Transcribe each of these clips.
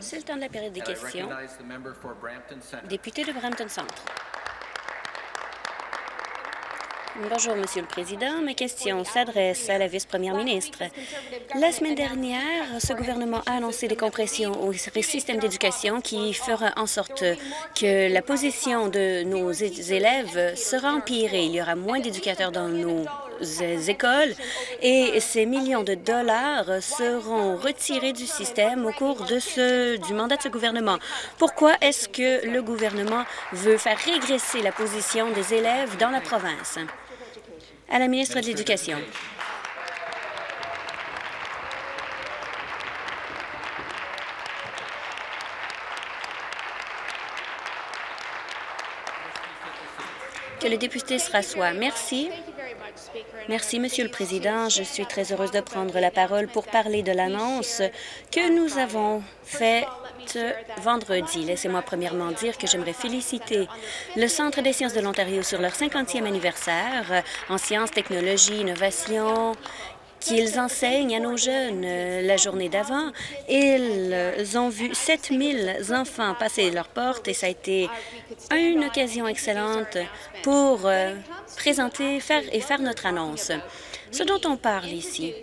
C'est le temps de la période des questions. Député de Brampton Centre. Bonjour, Monsieur le Président. Ma question s'adresse à la vice-première ministre. La semaine dernière, ce gouvernement a annoncé des compressions au système d'éducation qui fera en sorte que la position de nos élèves sera empirée. Il y aura moins d'éducateurs dans nos écoles et ces millions de dollars seront retirés du système au cours de ce, du mandat de ce gouvernement. Pourquoi est-ce que le gouvernement veut faire régresser la position des élèves dans la province? À la ministre de l'Éducation. Que le député se rassoie. Merci. Merci, Monsieur le Président. Je suis très heureuse de prendre la parole pour parler de l'annonce que nous avons faite vendredi. Laissez-moi premièrement dire que j'aimerais féliciter le Centre des sciences de l'Ontario sur leur 50e anniversaire en sciences, technologies, innovation qu'ils enseignent à nos jeunes euh, la journée d'avant. Ils ont vu 7000 enfants passer leurs portes et ça a été une occasion excellente pour euh, présenter et faire notre annonce. Ce dont on parle ici,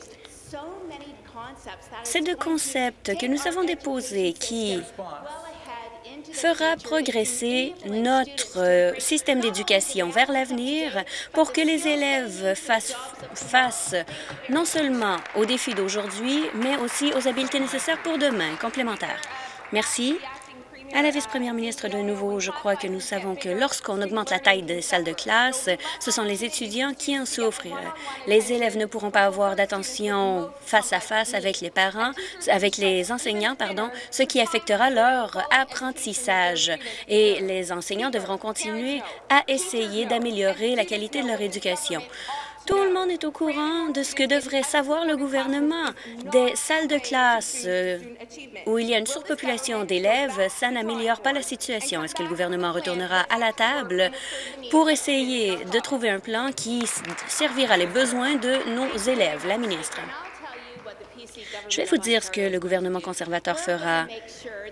c'est de concepts que nous avons déposés qui fera progresser notre euh, système d'éducation vers l'avenir pour que les élèves fassent face non seulement aux défis d'aujourd'hui, mais aussi aux habiletés nécessaires pour demain, complémentaires. Merci. À la vice-première ministre de nouveau, je crois que nous savons que lorsqu'on augmente la taille des salles de classe, ce sont les étudiants qui en souffrent. Les élèves ne pourront pas avoir d'attention face à face avec les parents, avec les enseignants, pardon, ce qui affectera leur apprentissage. Et les enseignants devront continuer à essayer d'améliorer la qualité de leur éducation. Tout le monde est au courant de ce que devrait savoir le gouvernement. Des salles de classe euh, où il y a une surpopulation d'élèves, ça n'améliore pas la situation. Est-ce que le gouvernement retournera à la table pour essayer de trouver un plan qui servira les besoins de nos élèves? La ministre. Je vais vous dire ce que le gouvernement conservateur fera.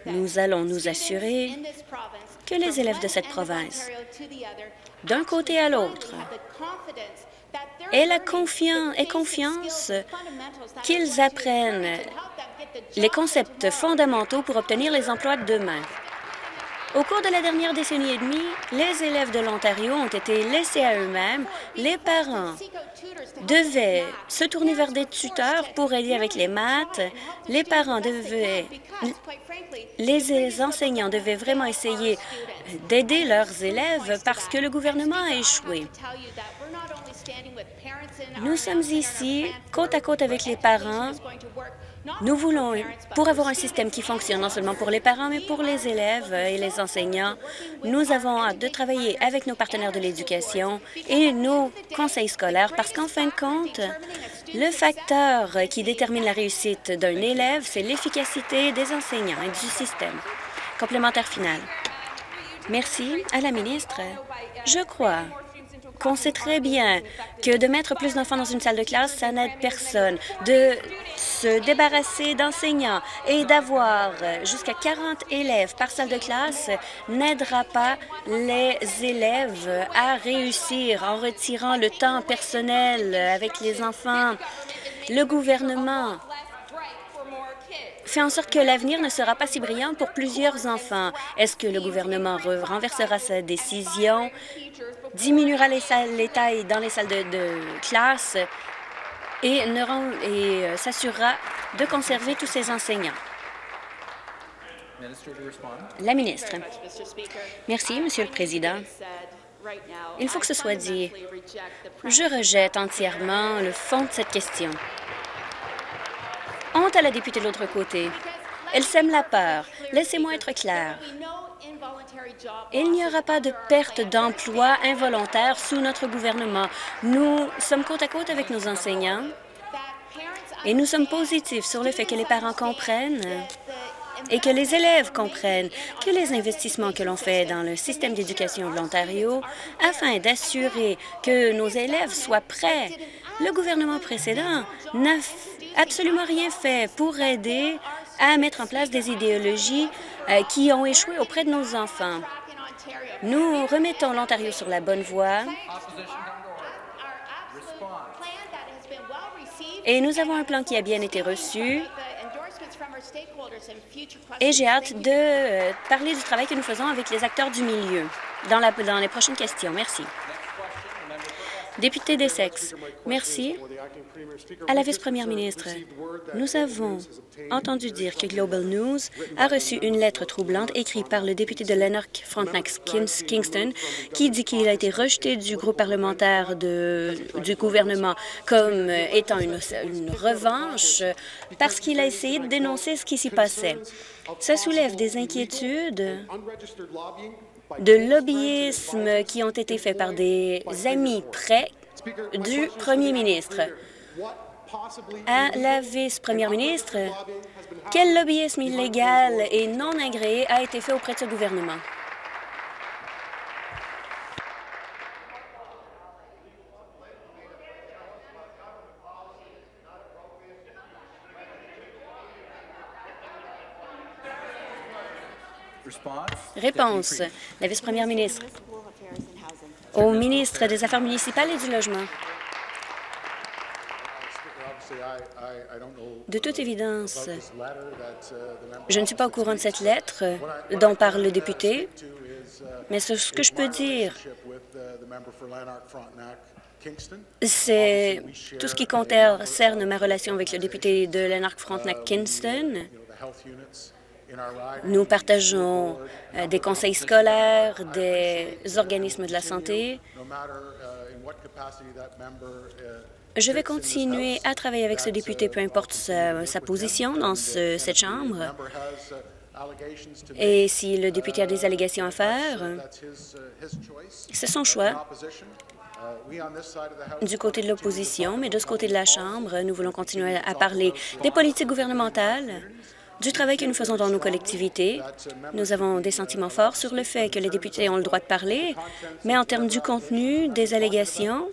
Nous allons nous assurer que les élèves de cette province, d'un côté à l'autre, et la confiance, confiance qu'ils apprennent les concepts fondamentaux pour obtenir les emplois de demain. Au cours de la dernière décennie et demie, les élèves de l'Ontario ont été laissés à eux-mêmes. Les parents devaient se tourner vers des tuteurs pour aider avec les maths. Les parents devaient... Les enseignants devaient vraiment essayer d'aider leurs élèves parce que le gouvernement a échoué. Nous sommes ici côte à côte avec les parents. Nous voulons, pour avoir un système qui fonctionne non seulement pour les parents, mais pour les élèves et les enseignants, nous avons hâte de travailler avec nos partenaires de l'éducation et nos conseils scolaires parce qu'en fin de compte, le facteur qui détermine la réussite d'un élève, c'est l'efficacité des enseignants et du système. Complémentaire final. Merci à la ministre. Je crois qu'on sait très bien que de mettre plus d'enfants dans une salle de classe, ça n'aide personne. De se débarrasser d'enseignants et d'avoir jusqu'à 40 élèves par salle de classe n'aidera pas les élèves à réussir en retirant le temps personnel avec les enfants. Le gouvernement fait en sorte que l'avenir ne sera pas si brillant pour plusieurs enfants. Est-ce que le gouvernement renversera sa décision, diminuera les, salles, tailles dans les salles de, classe et, et euh, s'assurera de conserver tous ces enseignants? La ministre. Merci, Monsieur le Président. Il faut que ce soit dit. Je rejette entièrement le fond de cette question. Honte à la députée de l'autre côté. Elle sème la peur. Laissez-moi être clair. Il n'y aura pas de perte d'emploi involontaire sous notre gouvernement. Nous sommes côte à côte avec nos enseignants et nous sommes positifs sur le fait que les parents comprennent et que les élèves comprennent que les investissements que l'on fait dans le système d'éducation de l'Ontario afin d'assurer que nos élèves soient prêts. Le gouvernement précédent n'a absolument rien fait pour aider à mettre en place des idéologies euh, qui ont échoué auprès de nos enfants. Nous remettons l'Ontario sur la bonne voie et nous avons un plan qui a bien été reçu et j'ai hâte de euh, parler du travail que nous faisons avec les acteurs du milieu dans, les prochaines questions. Merci. Député des sexes, merci. À la vice-première ministre, nous avons entendu dire que Global News a reçu une lettre troublante écrite par le député de Lanark Frontenac Kingston qui dit qu'il a été rejeté du groupe parlementaire du gouvernement comme étant une revanche parce qu'il a essayé de dénoncer ce qui s'y passait. Ça soulève des inquiétudes de lobbyisme qui ont été faits par des amis près du premier ministre. À la vice-première ministre, quel lobbyisme illégal et non agréé a été fait auprès de ce gouvernement? Réponse. La vice-première ministre. Au ministre des Affaires municipales et du Logement. De toute évidence, je ne suis pas au courant de cette lettre dont parle le député, mais ce que je peux dire, c'est tout ce qui concerne ma relation avec le député de Lanark-Frontenac-Kinston. Nous partageons euh, des conseils scolaires, des organismes de la santé. Je vais continuer à travailler avec ce député, peu importe sa, position dans cette Chambre. Et si le député a des allégations à faire, c'est son choix. Du côté de l'opposition, mais de ce côté de la Chambre, nous voulons continuer à parler des politiques gouvernementales, du travail que nous faisons dans nos collectivités. Nous avons des sentiments forts sur le fait que les députés ont le droit de parler, mais en termes du contenu des allégations,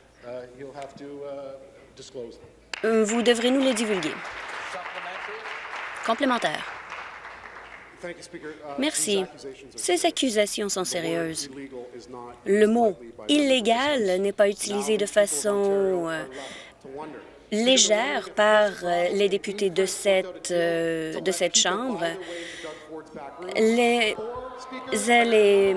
euh, vous devrez nous les divulguer. Complémentaire. Merci. Ces accusations sont sérieuses. Le mot « illégal » n'est pas utilisé de façon euh, légère par euh, les députés de cette, de cette Chambre. Les, les,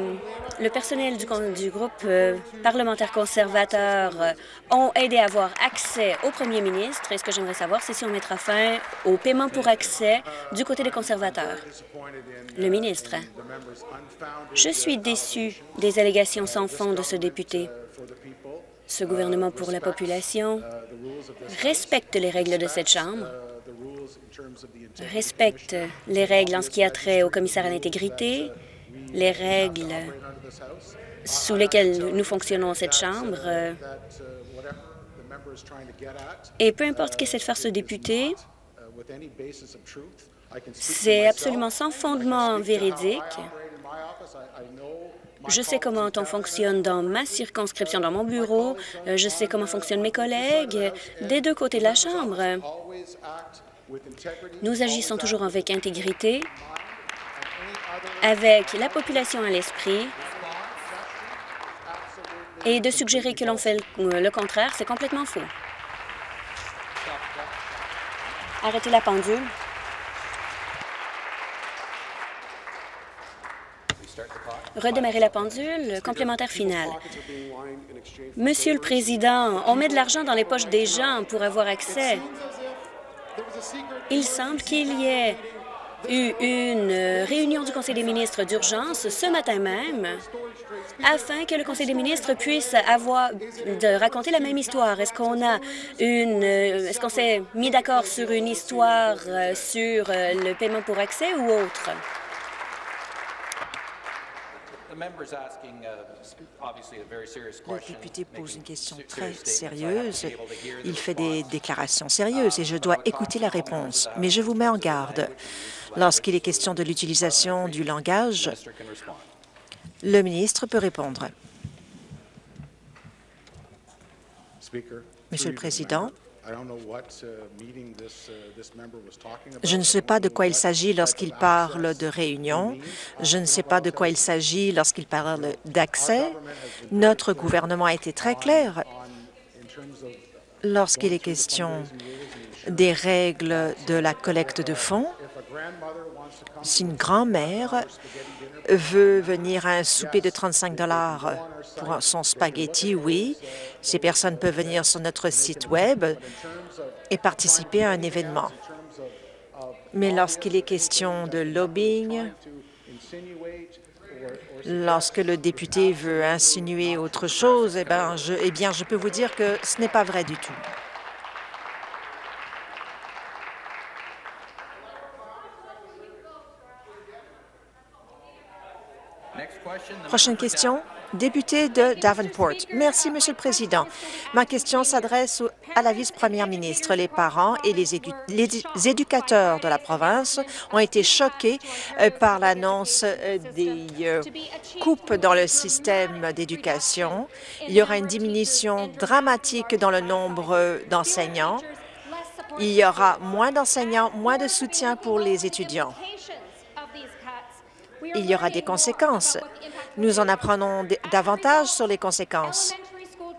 le personnel du, du groupe euh, parlementaire conservateur euh, ont aidé à avoir accès au premier ministre. Et ce que j'aimerais savoir, c'est si on mettra fin au paiement pour accès du côté des conservateurs. Le ministre, je suis déçu des allégations sans fond de ce député. Ce gouvernement pour la population respecte les règles de cette Chambre respecte les règles en ce qui a trait au commissaire à l'intégrité, les règles sous lesquelles nous fonctionnons en cette Chambre. Et peu importe ce qu'essaie de faire ce député, c'est absolument sans fondement véridique. Je sais comment on fonctionne dans ma circonscription, dans mon bureau. Je sais comment fonctionnent mes collègues des deux côtés de la Chambre. Nous agissons toujours avec intégrité, avec la population à l'esprit, et de suggérer que l'on fait le contraire, c'est complètement faux. Arrêtez la pendule. Redémarrer la pendule. Complémentaire final. Monsieur le Président, on met de l'argent dans les poches des gens pour avoir accès il semble qu'il y ait eu une réunion du Conseil des ministres d'urgence ce matin même afin que le Conseil des ministres puisse avoir de raconter la même histoire. Est-ce qu'on a une est-ce qu'on s'est mis d'accord sur une histoire euh, sur euh, le paiement pour accès ou autre? Le député pose une question très sérieuse. Il fait des déclarations sérieuses et je dois écouter la réponse. Mais je vous mets en garde. Lorsqu'il est question de l'utilisation du langage, le ministre peut répondre. Monsieur le Président, Je ne sais pas de quoi il s'agit lorsqu'il parle de réunion. Je ne sais pas de quoi il s'agit lorsqu'il parle d'accès. Notre gouvernement a été très clair lorsqu'il est question des règles de la collecte de fonds. Si une grand-mère veut venir à un souper de 35 dollars pour son spaghetti, oui, ces personnes peuvent venir sur notre site Web et participer à un événement. Mais lorsqu'il est question de lobbying, lorsque le député veut insinuer autre chose, eh, ben, je, eh bien, je peux vous dire que ce n'est pas vrai du tout. Prochaine question, député de Davenport. Merci, Monsieur le Président. Ma question s'adresse à la vice-première ministre. Les parents et les, éducateurs de la province ont été choqués euh, par l'annonce euh, des euh, coupes dans le système d'éducation. Il y aura une diminution dramatique dans le nombre d'enseignants. Il y aura moins d'enseignants, moins de soutien pour les étudiants il y aura des conséquences. Nous en apprenons davantage sur les conséquences.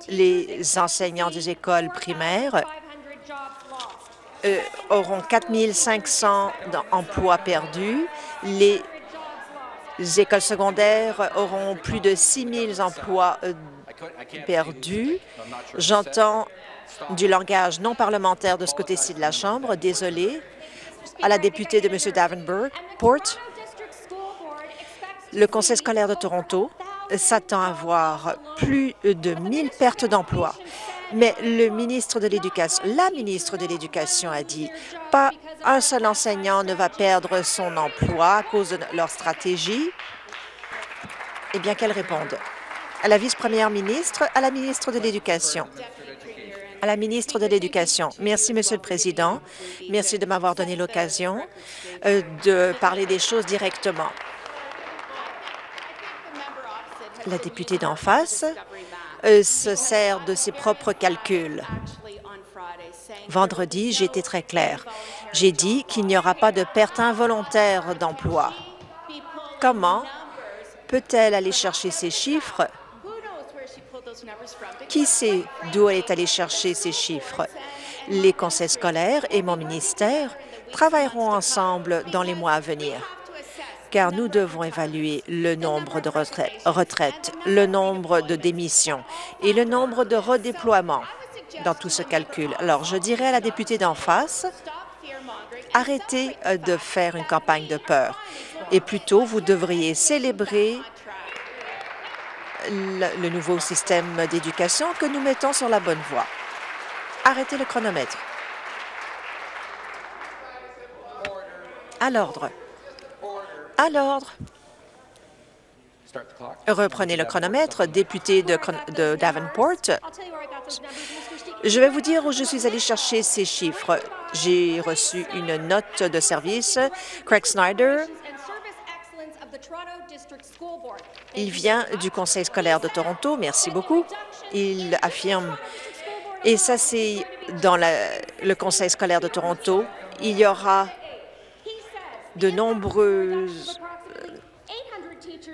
Les enseignants des écoles primaires euh, auront 4 500 emplois perdus. Les écoles secondaires auront plus de 6 000 emplois euh, perdus. J'entends du langage non parlementaire de ce côté-ci de la Chambre. Désolé. À la députée de M. Davenport, le Conseil scolaire de Toronto s'attend à avoir plus de 1000 pertes d'emplois. Mais le ministre de l'Éducation, la ministre de l'Éducation a dit pas un seul enseignant ne va perdre son emploi à cause de leur stratégie. Eh bien, qu'elle réponde à la vice-première ministre, à la ministre de l'Éducation. À la ministre de l'Éducation. Merci, Monsieur le Président. Merci de m'avoir donné l'occasion euh, de parler des choses directement. La députée d'en face euh, se sert de ses propres calculs. Vendredi, j'ai été très clair. J'ai dit qu'il n'y aura pas de perte involontaire d'emploi. Comment peut-elle aller chercher ces chiffres? Qui sait d'où elle est allée chercher ces chiffres? Les conseils scolaires et mon ministère travailleront ensemble dans les mois à venir car nous devons évaluer le nombre de retraites, le nombre de démissions et le nombre de redéploiements dans tout ce calcul. Alors, je dirais à la députée d'en face, arrêtez euh, de faire une campagne de peur et plutôt vous devriez célébrer le, le nouveau système d'éducation que nous mettons sur la bonne voie. Arrêtez le chronomètre. À l'ordre. À l'ordre. Reprenez le chronomètre, député de, Davenport. Je vais vous dire où je suis allé chercher ces chiffres. J'ai reçu une note de service. Craig Snyder, il vient du Conseil scolaire de Toronto. Merci beaucoup. Il affirme, et ça c'est dans le Conseil scolaire de Toronto, il y aura de nombreuses,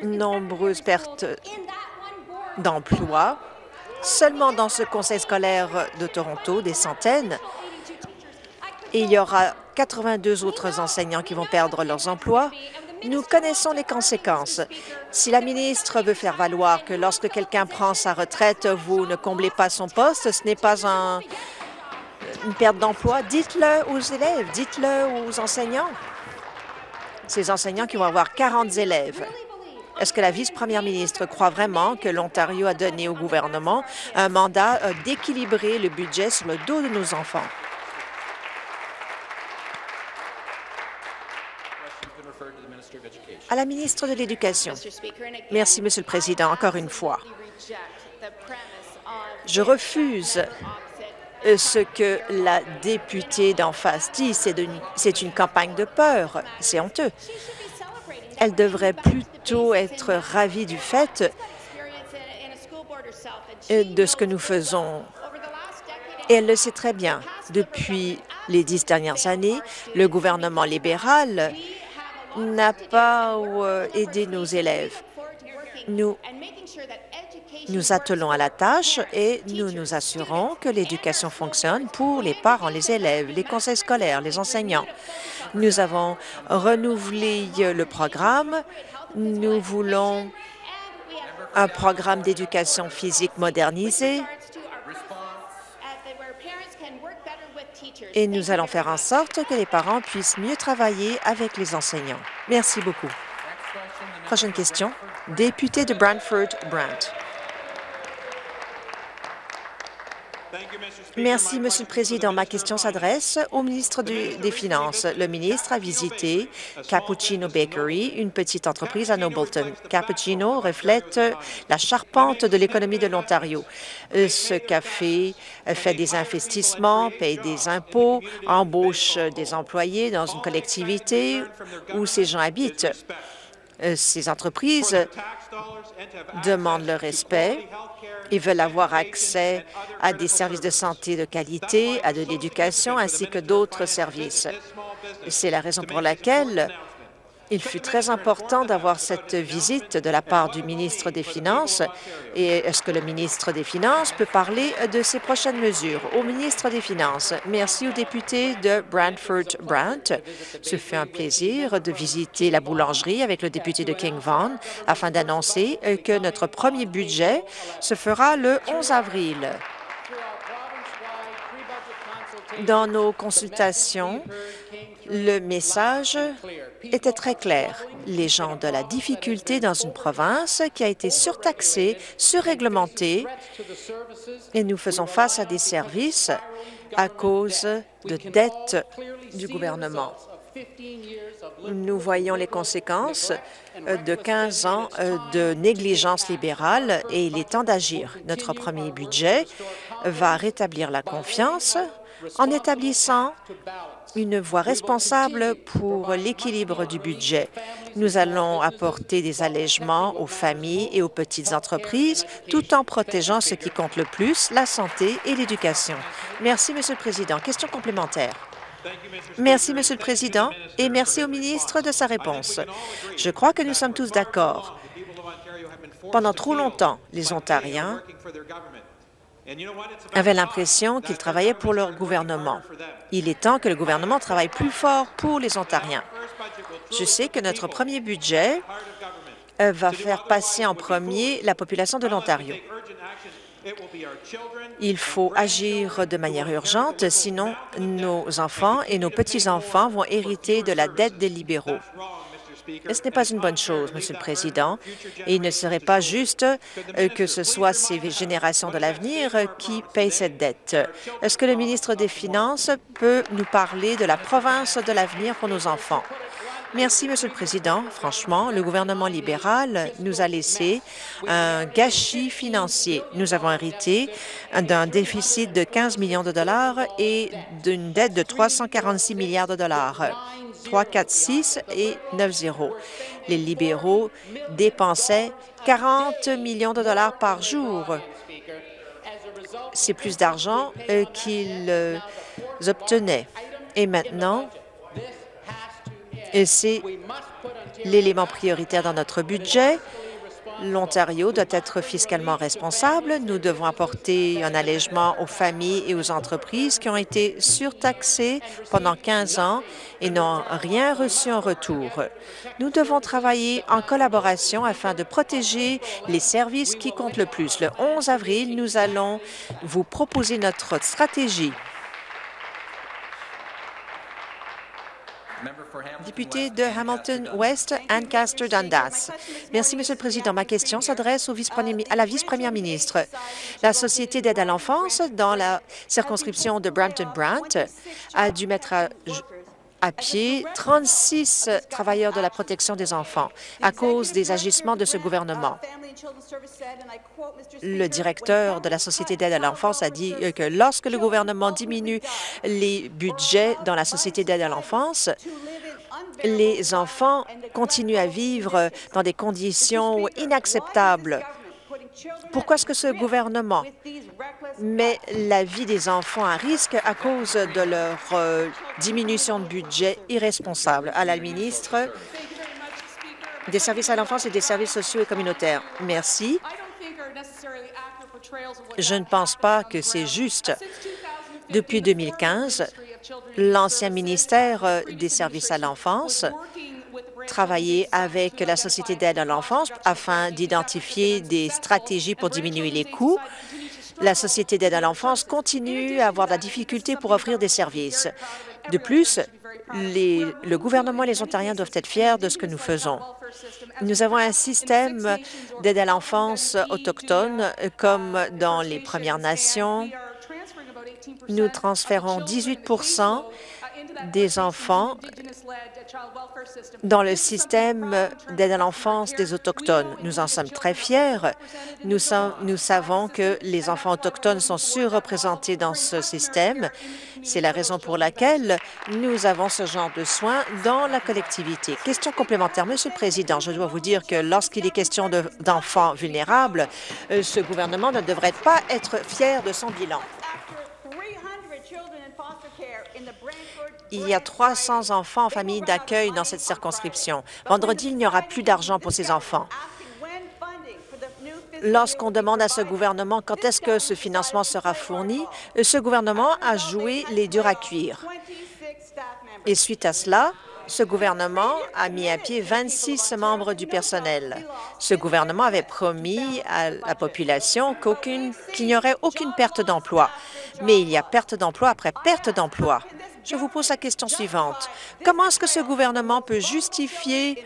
nombreuses pertes d'emplois. Seulement dans ce conseil scolaire de Toronto, des centaines, il y aura 82 autres enseignants qui vont perdre leurs emplois. Nous connaissons les conséquences. Si la ministre veut faire valoir que lorsque quelqu'un prend sa retraite, vous ne comblez pas son poste, ce n'est pas un, une perte d'emploi, dites-le aux élèves, dites-le aux enseignants ces enseignants qui vont avoir 40 élèves. Est-ce que la vice-première ministre croit vraiment que l'Ontario a donné au gouvernement un mandat euh, d'équilibrer le budget sur le dos de nos enfants? À la ministre de l'Éducation. Merci, Monsieur le Président, encore une fois. Je refuse ce que la députée d'en face dit. C'est une campagne de peur. C'est honteux. Elle devrait plutôt être ravie du fait euh, de ce que nous faisons. Et elle le sait très bien. Depuis les dix dernières années, le gouvernement libéral n'a pas euh, aidé nos élèves. Nous nous attelons à la tâche et nous nous assurons que l'éducation fonctionne pour les parents, les élèves, les conseils scolaires, les enseignants. Nous avons renouvelé le programme. Nous voulons un programme d'éducation physique modernisé et nous allons faire en sorte que les parents puissent mieux travailler avec les enseignants. Merci beaucoup. Prochaine question, député de Brantford-Brant. Merci, Monsieur le Président. Ma question s'adresse au ministre des Finances. Le ministre a visité Cappuccino Bakery, une petite entreprise à Nobleton. Cappuccino reflète la charpente de l'économie de l'Ontario. Euh, ce café fait des investissements, paye des impôts, embauche des employés dans une collectivité où ces gens habitent. Euh, ces entreprises demandent le respect ils veulent avoir accès à des services de santé de qualité, à de l'éducation, ainsi que d'autres services. C'est la raison pour laquelle il fut très important d'avoir cette visite de la part du ministre des Finances. Et est-ce que le ministre des Finances peut parler de ses prochaines mesures? Au ministre des Finances, merci aux députés de Brantford-Brant. Ce fut un plaisir de visiter la boulangerie avec le député de King Vaughan afin d'annoncer que notre premier budget se fera le 11 avril. Dans nos consultations, le message était très clair. Les gens de la difficulté dans une province qui a été surtaxée, surréglementée, et nous faisons face à des services à cause de dettes du gouvernement. Nous voyons les conséquences de 15 ans de négligence libérale et il est temps d'agir. Notre premier budget va rétablir la confiance en établissant une voie responsable pour l'équilibre du budget. Nous allons apporter des allègements aux familles et aux petites entreprises tout en protégeant ce qui compte le plus, la santé et l'éducation. Merci, Monsieur le Président. Question complémentaire. Merci, Monsieur le Président, et merci au ministre de sa réponse. Je crois que nous sommes tous d'accord. Pendant trop longtemps, les Ontariens avaient l'impression qu'ils travaillaient pour leur gouvernement. Il est temps que le gouvernement travaille plus fort pour les Ontariens. Je sais que notre premier budget euh, va faire passer en premier la population de l'Ontario. Il faut agir de manière urgente, sinon nos enfants et nos petits-enfants vont hériter de la dette des libéraux. Ce n'est pas une bonne chose, Monsieur le Président, et il ne serait pas juste euh, que ce soit ces générations de l'avenir qui payent cette dette. Est-ce que le ministre des Finances peut nous parler de la province de l'avenir pour nos enfants? Merci, Monsieur le Président. Franchement, le gouvernement libéral nous a laissé un gâchis financier. Nous avons hérité d'un déficit de 15 millions de dollars et d'une dette de 346 milliards de dollars. 3, 4, 6 et 9 0. Les libéraux dépensaient 40 millions de dollars par jour. C'est plus d'argent euh, qu'ils euh, obtenaient. Et maintenant, c'est l'élément prioritaire dans notre budget. L'Ontario doit être fiscalement responsable. Nous devons apporter un allègement aux familles et aux entreprises qui ont été surtaxées pendant 15 ans et n'ont rien reçu en retour. Nous devons travailler en collaboration afin de protéger les services qui comptent le plus. Le 11 avril, nous allons vous proposer notre stratégie Député de Hamilton-West, Ancaster-Dundas. Merci, Monsieur le Président. Ma question s'adresse à la vice-première ministre. La Société d'aide à l'enfance dans la circonscription de Brampton-Brant a dû mettre à à pied 36 travailleurs de la protection des enfants à cause des agissements de ce gouvernement. Le directeur de la Société d'aide à l'enfance a dit que lorsque le gouvernement diminue les budgets dans la Société d'aide à l'enfance, les enfants continuent à vivre dans des conditions inacceptables. Pourquoi est-ce que ce gouvernement met la vie des enfants à risque à cause de leur euh, diminution de budget irresponsable? À la ministre des services à l'enfance et des services sociaux et communautaires. Merci. Je ne pense pas que c'est juste. Depuis 2015, l'ancien ministère euh, des services à l'enfance travaillait avec la Société d'aide à l'enfance afin d'identifier des stratégies pour diminuer les coûts. La Société d'aide à l'enfance continue à avoir de la difficulté pour offrir des services. De plus, le gouvernement et les Ontariens doivent être fiers de ce que nous faisons. Nous avons un système d'aide à l'enfance autochtone, comme dans les Premières Nations. Nous transférons 18 des enfants dans le système d'aide à l'enfance des Autochtones. Nous en sommes très fiers. Nous, savons que les enfants autochtones sont surreprésentés dans ce système. C'est la raison pour laquelle nous avons ce genre de soins dans la collectivité. Question complémentaire. Monsieur le Président, je dois vous dire que lorsqu'il est question d'enfants vulnérables, euh, ce gouvernement ne devrait pas être fier de son bilan. Il y a 300 enfants en famille d'accueil dans cette circonscription. Vendredi, il n'y aura plus d'argent pour ces enfants. Lorsqu'on demande à ce gouvernement quand est-ce que ce financement sera fourni, ce gouvernement a joué les durs à cuire. Et suite à cela, ce gouvernement a mis à pied 26 membres du personnel. Ce gouvernement avait promis à la population qu'il n'y aurait aucune perte d'emploi. Mais il y a perte d'emploi après perte d'emploi. Je vous pose la question suivante. Comment est-ce que ce gouvernement peut justifier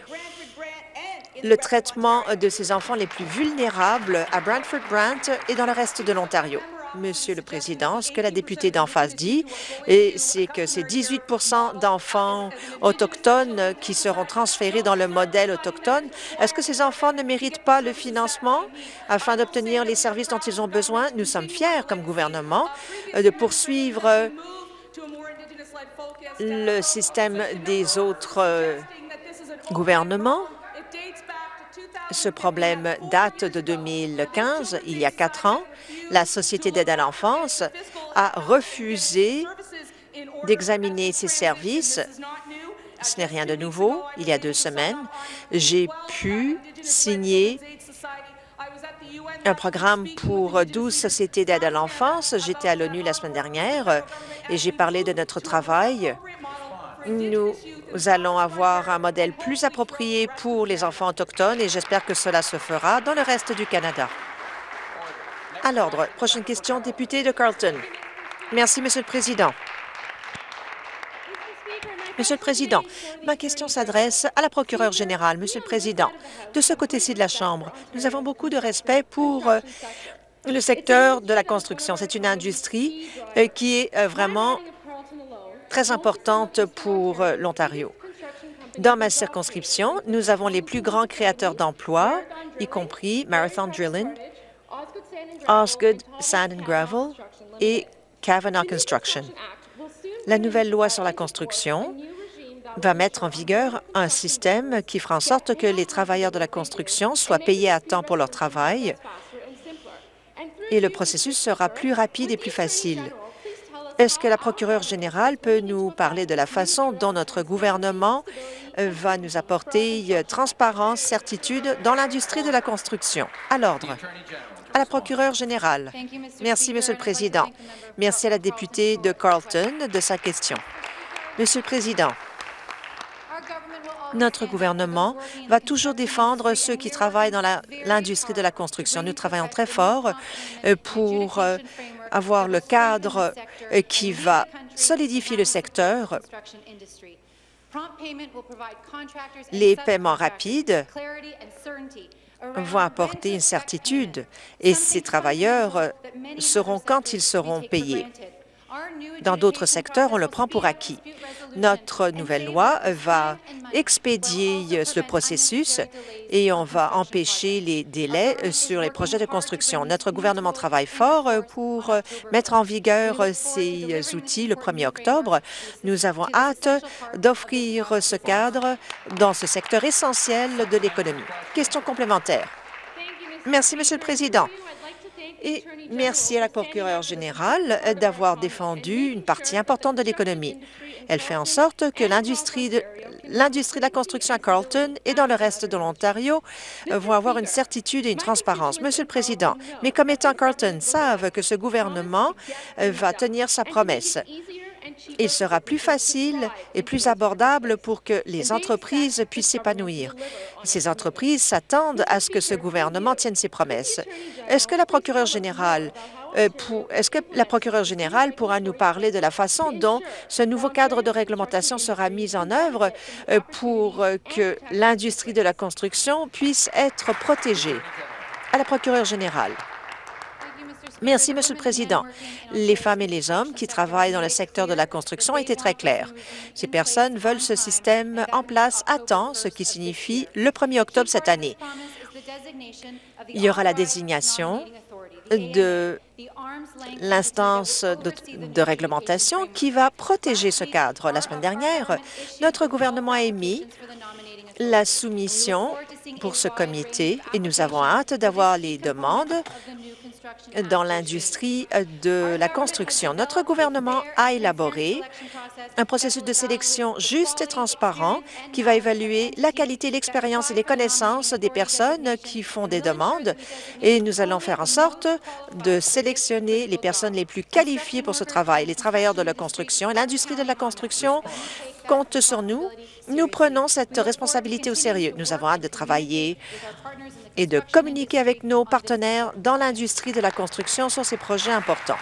le traitement de ces enfants les plus vulnérables à Brantford-Brant et dans le reste de l'Ontario? Monsieur le Président, ce que la députée d'en face dit, c'est que c'est 18% d'enfants autochtones qui seront transférés dans le modèle autochtone. Est-ce que ces enfants ne méritent pas le financement? Afin d'obtenir les services dont ils ont besoin? Nous sommes fiers, comme gouvernement, de poursuivre le système des autres euh, gouvernements. Ce problème date de 2015, il y a quatre ans. La Société d'aide à l'enfance a refusé d'examiner ses services. Ce n'est rien de nouveau. Il y a deux semaines, j'ai pu signer un programme pour 12 sociétés d'aide à l'enfance. J'étais à l'ONU la semaine dernière et j'ai parlé de notre travail. Nous allons avoir un modèle plus approprié pour les enfants autochtones et j'espère que cela se fera dans le reste du Canada. À l'ordre. Prochaine question, député de Carleton. Merci, Monsieur le Président. Monsieur le Président, ma question s'adresse à la procureure générale. Monsieur le Président, de ce côté-ci de la Chambre, nous avons beaucoup de respect pour euh, le secteur de la construction. C'est une industrie euh, qui est euh, vraiment très importante pour l'Ontario. Dans ma circonscription, nous avons les plus grands créateurs d'emplois, y compris Marathon Drilling, Osgood Sand and Gravel et Kavanaugh Construction. La nouvelle loi sur la construction va mettre en vigueur un système qui fera en sorte que les travailleurs de la construction soient payés à temps pour leur travail et le processus sera plus rapide et plus facile. Est-ce que la procureure générale peut nous parler de la façon dont notre gouvernement va nous apporter transparence, certitude dans l'industrie de la construction? À l'ordre à la procureure générale. Merci, Monsieur le Président. Merci à la députée de Carleton de sa question. Monsieur le Président, notre gouvernement va toujours défendre ceux qui travaillent dans l'industrie de la construction. Nous travaillons très fort euh, pour euh, avoir le cadre euh, qui va solidifier le secteur. Les paiements rapides vont apporter une certitude et ces travailleurs seront quand ils seront payés. Dans d'autres secteurs, on le prend pour acquis. Notre nouvelle loi va expédier le processus et on va empêcher les délais sur les projets de construction. Notre gouvernement travaille fort pour mettre en vigueur ces outils le 1er octobre. Nous avons hâte d'offrir ce cadre dans ce secteur essentiel de l'économie. Question complémentaire. Merci, Monsieur le Président. Et merci à la procureure générale d'avoir défendu une partie importante de l'économie. Elle fait en sorte que l'industrie de, la construction à Carlton et dans le reste de l'Ontario vont avoir une certitude et une transparence. Monsieur le Président, mes commettants Carlton savent que ce gouvernement va tenir sa promesse il sera plus facile et plus abordable pour que les entreprises puissent s'épanouir. Ces entreprises s'attendent à ce que ce gouvernement tienne ses promesses. Est-ce que la procureure générale euh, est-ce que la procureure générale pourra nous parler de la façon dont ce nouveau cadre de réglementation sera mis en œuvre euh, pour que l'industrie de la construction puisse être protégée? À la procureure générale. Merci, Monsieur le Président. Les femmes et les hommes qui travaillent dans le secteur de la construction étaient très clairs. Ces personnes veulent ce système en place à temps, ce qui signifie le 1er octobre cette année. Il y aura la désignation de l'instance de, réglementation qui va protéger ce cadre. La semaine dernière, notre gouvernement a émis la soumission pour ce comité et nous avons hâte d'avoir les demandes dans l'industrie de la construction. Notre gouvernement a élaboré un processus de sélection juste et transparent qui va évaluer la qualité, l'expérience et les connaissances des personnes qui font des demandes et nous allons faire en sorte de sélectionner les personnes les plus qualifiées pour ce travail. Les travailleurs de la construction et l'industrie de la construction comptent sur nous. Nous prenons cette responsabilité au sérieux. Nous avons hâte de travailler et de communiquer avec nos partenaires dans l'industrie de la construction sur ces projets importants.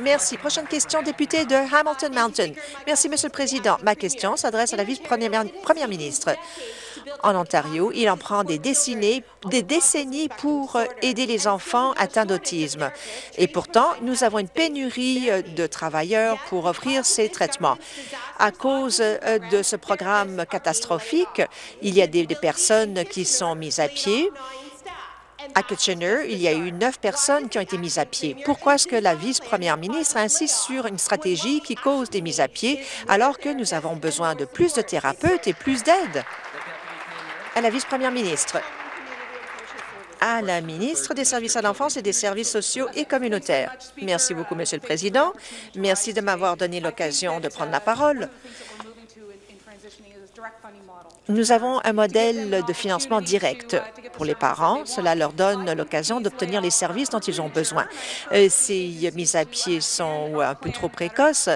Merci. Prochaine question, député de Hamilton Mountain. Merci, Monsieur le Président. Ma question s'adresse à la vice-première ministre. En Ontario, il en prend des décennies, des décennies pour aider les enfants atteints d'autisme. Et pourtant, nous avons une pénurie de travailleurs pour offrir ces traitements. À cause de ce programme catastrophique, il y a des, des personnes qui sont mises à pied à Kitchener, il y a eu neuf personnes qui ont été mises à pied. Pourquoi est-ce que la vice-première ministre insiste sur une stratégie qui cause des mises à pied alors que nous avons besoin de plus de thérapeutes et plus d'aide? À la vice-première ministre. À la ministre des Services à l'enfance et des services sociaux et communautaires. Merci beaucoup, Monsieur le Président. Merci de m'avoir donné l'occasion de prendre la parole. Nous avons un modèle de financement direct pour les parents. Cela leur donne l'occasion d'obtenir les services dont ils ont besoin. Euh, ces mises à pied sont un peu trop précoces.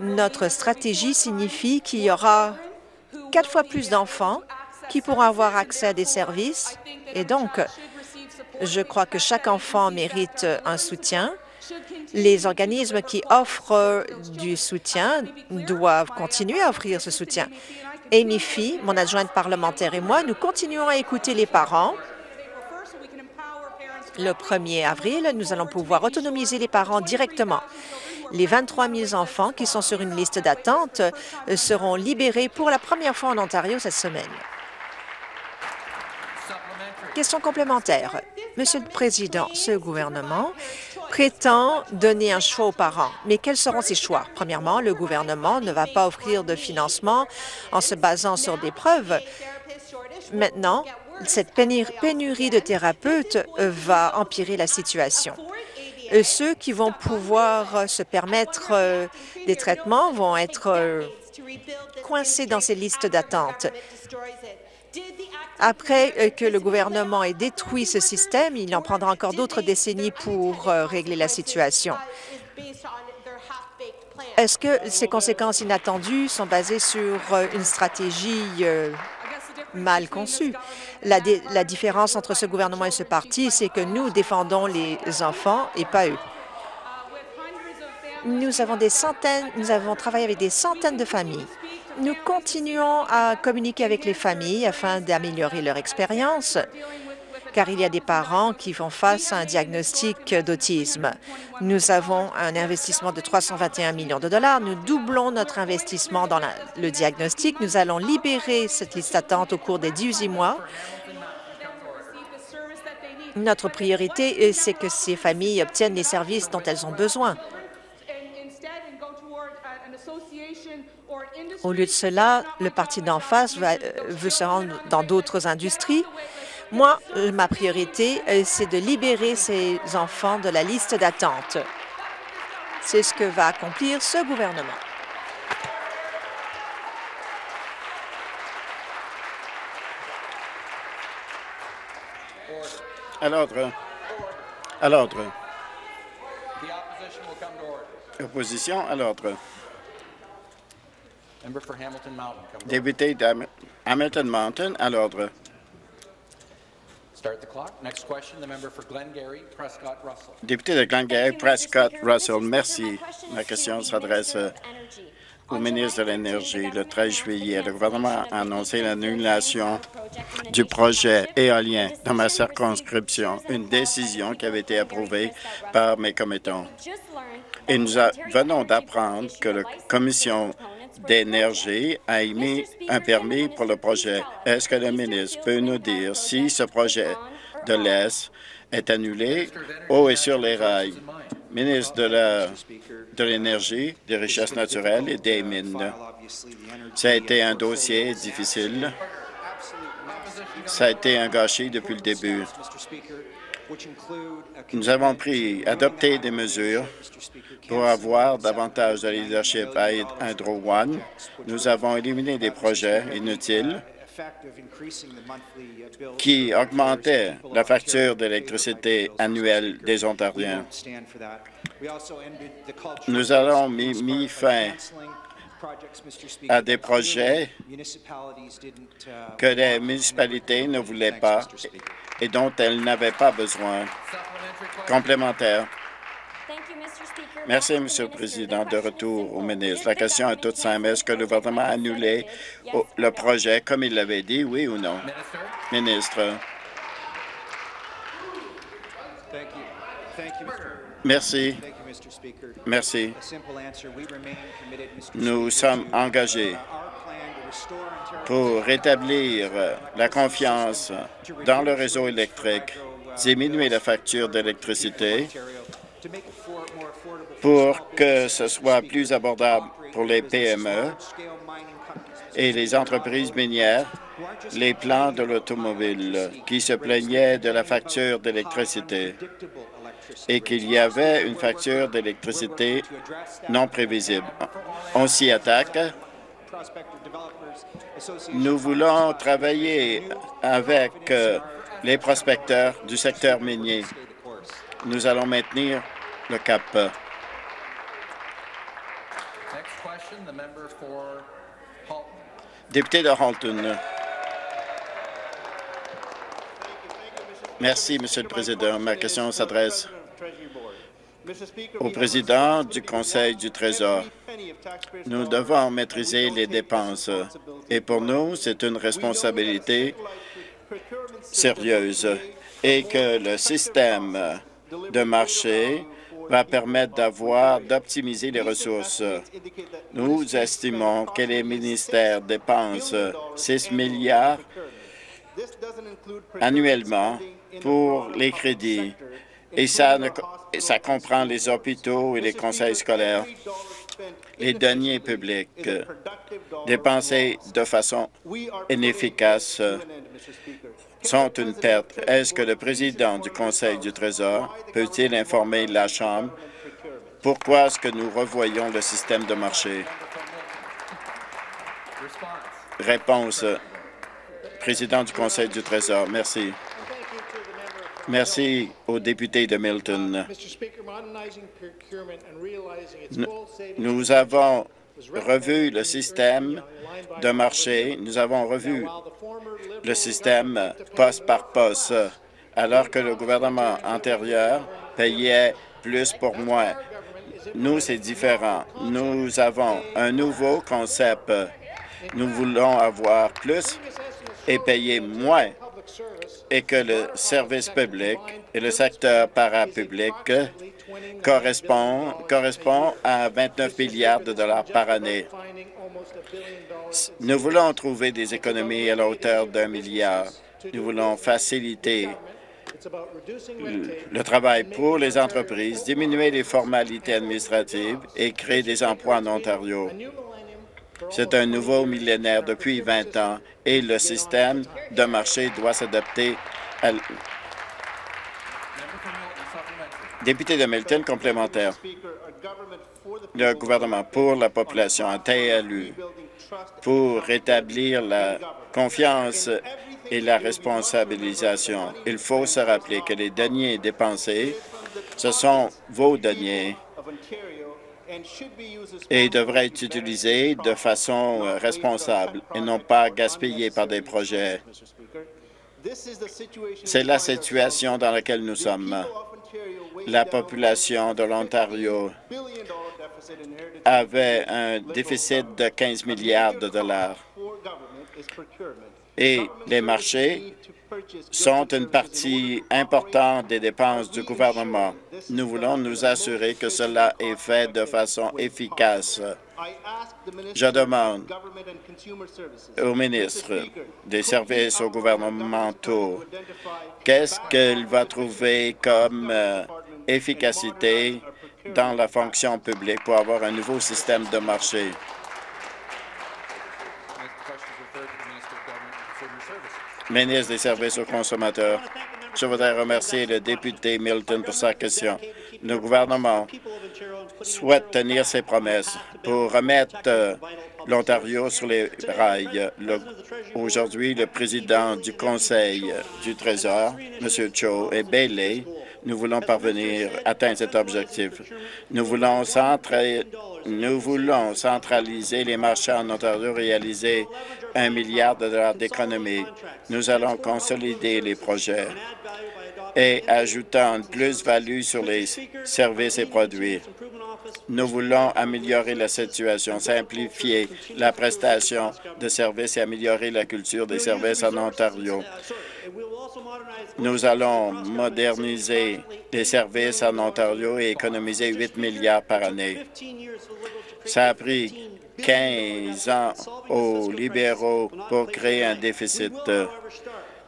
Notre stratégie signifie qu'il y aura quatre fois plus d'enfants qui pourront avoir accès à des services. Et donc, je crois que chaque enfant mérite un soutien. Les organismes qui offrent du soutien doivent continuer à offrir ce soutien. Amy Fee, mon adjointe parlementaire et moi, nous continuons à écouter les parents. Le 1er avril, nous allons pouvoir autonomiser les parents directement. Les 23 000 enfants qui sont sur une liste d'attente seront libérés pour la première fois en Ontario cette semaine. Question complémentaire. Monsieur le Président, ce gouvernement prétend donner un choix aux parents. Mais quels seront ces choix? Premièrement, le gouvernement ne va pas offrir de financement en se basant sur des preuves. Maintenant, cette pénurie de thérapeutes va empirer la situation. ceux qui vont pouvoir se permettre euh, des traitements vont être euh, coincés dans ces listes d'attente. Après euh, que le gouvernement ait détruit ce système, il en prendra encore d'autres décennies pour euh, régler la situation. Est-ce que ces conséquences inattendues sont basées sur euh, une stratégie mal conçue? La, la différence entre ce gouvernement et ce parti, c'est que nous défendons les enfants et pas eux. Nous avons des centaines, nous avons travaillé avec des centaines de familles nous continuons à communiquer avec les familles afin d'améliorer leur expérience, car il y a des parents qui font face à un diagnostic d'autisme. Nous avons un investissement de 321 millions de dollars. Nous doublons notre investissement dans le diagnostic. Nous allons libérer cette liste d'attente au cours des 18 mois. Notre priorité, c'est que ces familles obtiennent les services dont elles ont besoin. Au lieu de cela, le parti d'en face euh, veut se rendre dans d'autres industries Moi, ma priorité, c'est de libérer ces enfants de la liste d'attente. C'est ce que va accomplir ce gouvernement. À l'ordre. À l'ordre. Opposition à l'ordre. Député d'Hamilton Mountain, à l'ordre. Député de Glengarry, Prescott Russell, merci. Ma question s'adresse au ministre de l'Énergie. Le 13 juillet, le gouvernement a annoncé l'annulation du projet éolien dans ma circonscription, une décision qui avait été approuvée par mes commettants. Et nous venons d'apprendre que la Commission d'énergie a émis un permis pour le projet. Est-ce que le ministre peut nous dire si ce projet de l'Est est annulé ou est sur les rails? Ministre de l'Énergie, des Richesses naturelles et des Mines. Ça a été un dossier difficile. Ça a été un gâchis depuis le début. Nous avons pris, adopté des mesures pour avoir davantage de leadership à Hydro One. Nous avons éliminé des projets inutiles qui augmentaient la facture d'électricité annuelle des Ontariens. Nous avons mis fin à des projets que les municipalités ne voulaient pas et dont elles n'avaient pas besoin. Complémentaire. Merci, Monsieur le Président. De retour au ministre. La question est toute simple. Est-ce que le gouvernement a annulé le projet comme il l'avait dit, oui ou non? Ministre. Merci. Merci. Nous sommes engagés pour rétablir la confiance dans le réseau électrique, diminuer la facture d'électricité pour que ce soit plus abordable pour les PME et les entreprises minières, les plans de l'automobile qui se plaignaient de la facture d'électricité et qu'il y avait une facture d'électricité non prévisible. On s'y attaque. Nous voulons travailler avec euh, les prospecteurs du secteur minier. Nous allons maintenir le cap. Député de Halton. Merci, Monsieur le Président. Ma question s'adresse au président du Conseil du Trésor. Nous devons maîtriser les dépenses et pour nous, c'est une responsabilité sérieuse et que le système de marché va permettre d'avoir, d'optimiser les ressources. Nous estimons que les ministères dépensent 6 milliards annuellement pour les crédits et ça, ça comprend les hôpitaux et les conseils scolaires. Les deniers publics dépensés de façon inefficace sont une perte. Est-ce que le président du Conseil du Trésor peut-il informer la Chambre pourquoi est-ce que nous revoyons le système de marché? Réponse. Président du Conseil du Trésor. Merci. Merci au député de Milton. Nous avons revu le système de marché. Nous avons revu le système poste par poste, alors que le gouvernement antérieur payait plus pour moins. Nous, c'est différent. Nous avons un nouveau concept. Nous voulons avoir plus et payer moins et que le service public et le secteur parapublic correspondent correspond à 29 milliards de dollars par année. Nous voulons trouver des économies à la hauteur d'un milliard. Nous voulons faciliter le travail pour les entreprises, diminuer les formalités administratives et créer des emplois en Ontario. C'est un nouveau millénaire depuis 20 ans et le système de marché doit s'adapter à... Député de Milton, complémentaire. Le gouvernement pour la population a TLU pour rétablir la confiance et la responsabilisation. Il faut se rappeler que les deniers dépensés, ce sont vos deniers et devraient être utilisés de façon euh, responsable et non pas gaspillés par des projets. C'est la situation dans laquelle nous sommes. La population de l'Ontario avait un déficit de 15 milliards de dollars et les marchés sont une partie importante des dépenses du gouvernement. Nous voulons nous assurer que cela est fait de façon efficace. Je demande au ministre des services aux gouvernementaux qu'est-ce qu'il va trouver comme euh, efficacité dans la fonction publique pour avoir un nouveau système de marché? Ministre des Services aux consommateurs. Je voudrais remercier le député Milton pour sa question. Le gouvernement souhaite tenir ses promesses pour remettre euh, l'Ontario sur les rails. Aujourd'hui, le président du Conseil du Trésor, M. Cho, et Bailey, nous voulons parvenir à atteindre cet objectif. Nous voulons, nous voulons centraliser les marchés en Ontario, réaliser un milliard de dollars d'économie. Nous allons consolider les projets et ajoutant une plus-value sur les services et produits. Nous voulons améliorer la situation, simplifier la prestation de services et améliorer la culture des services en Ontario. Nous allons moderniser les services en Ontario et économiser 8 milliards par année. Ça a pris 15 ans aux libéraux pour créer un déficit.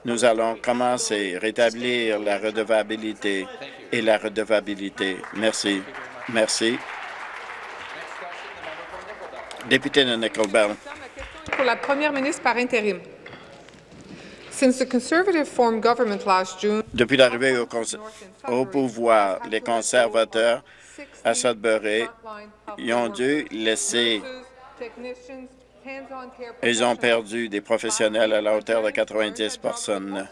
Nous allons commencer à rétablir la redevabilité et la redevabilité. Merci. Merci. Député de Nickelbell. Pour la première ministre par intérim. Depuis l'arrivée au, au, pouvoir, les conservateurs à Sudbury ont dû laisser ils ont perdu des professionnels à la hauteur de 90 personnes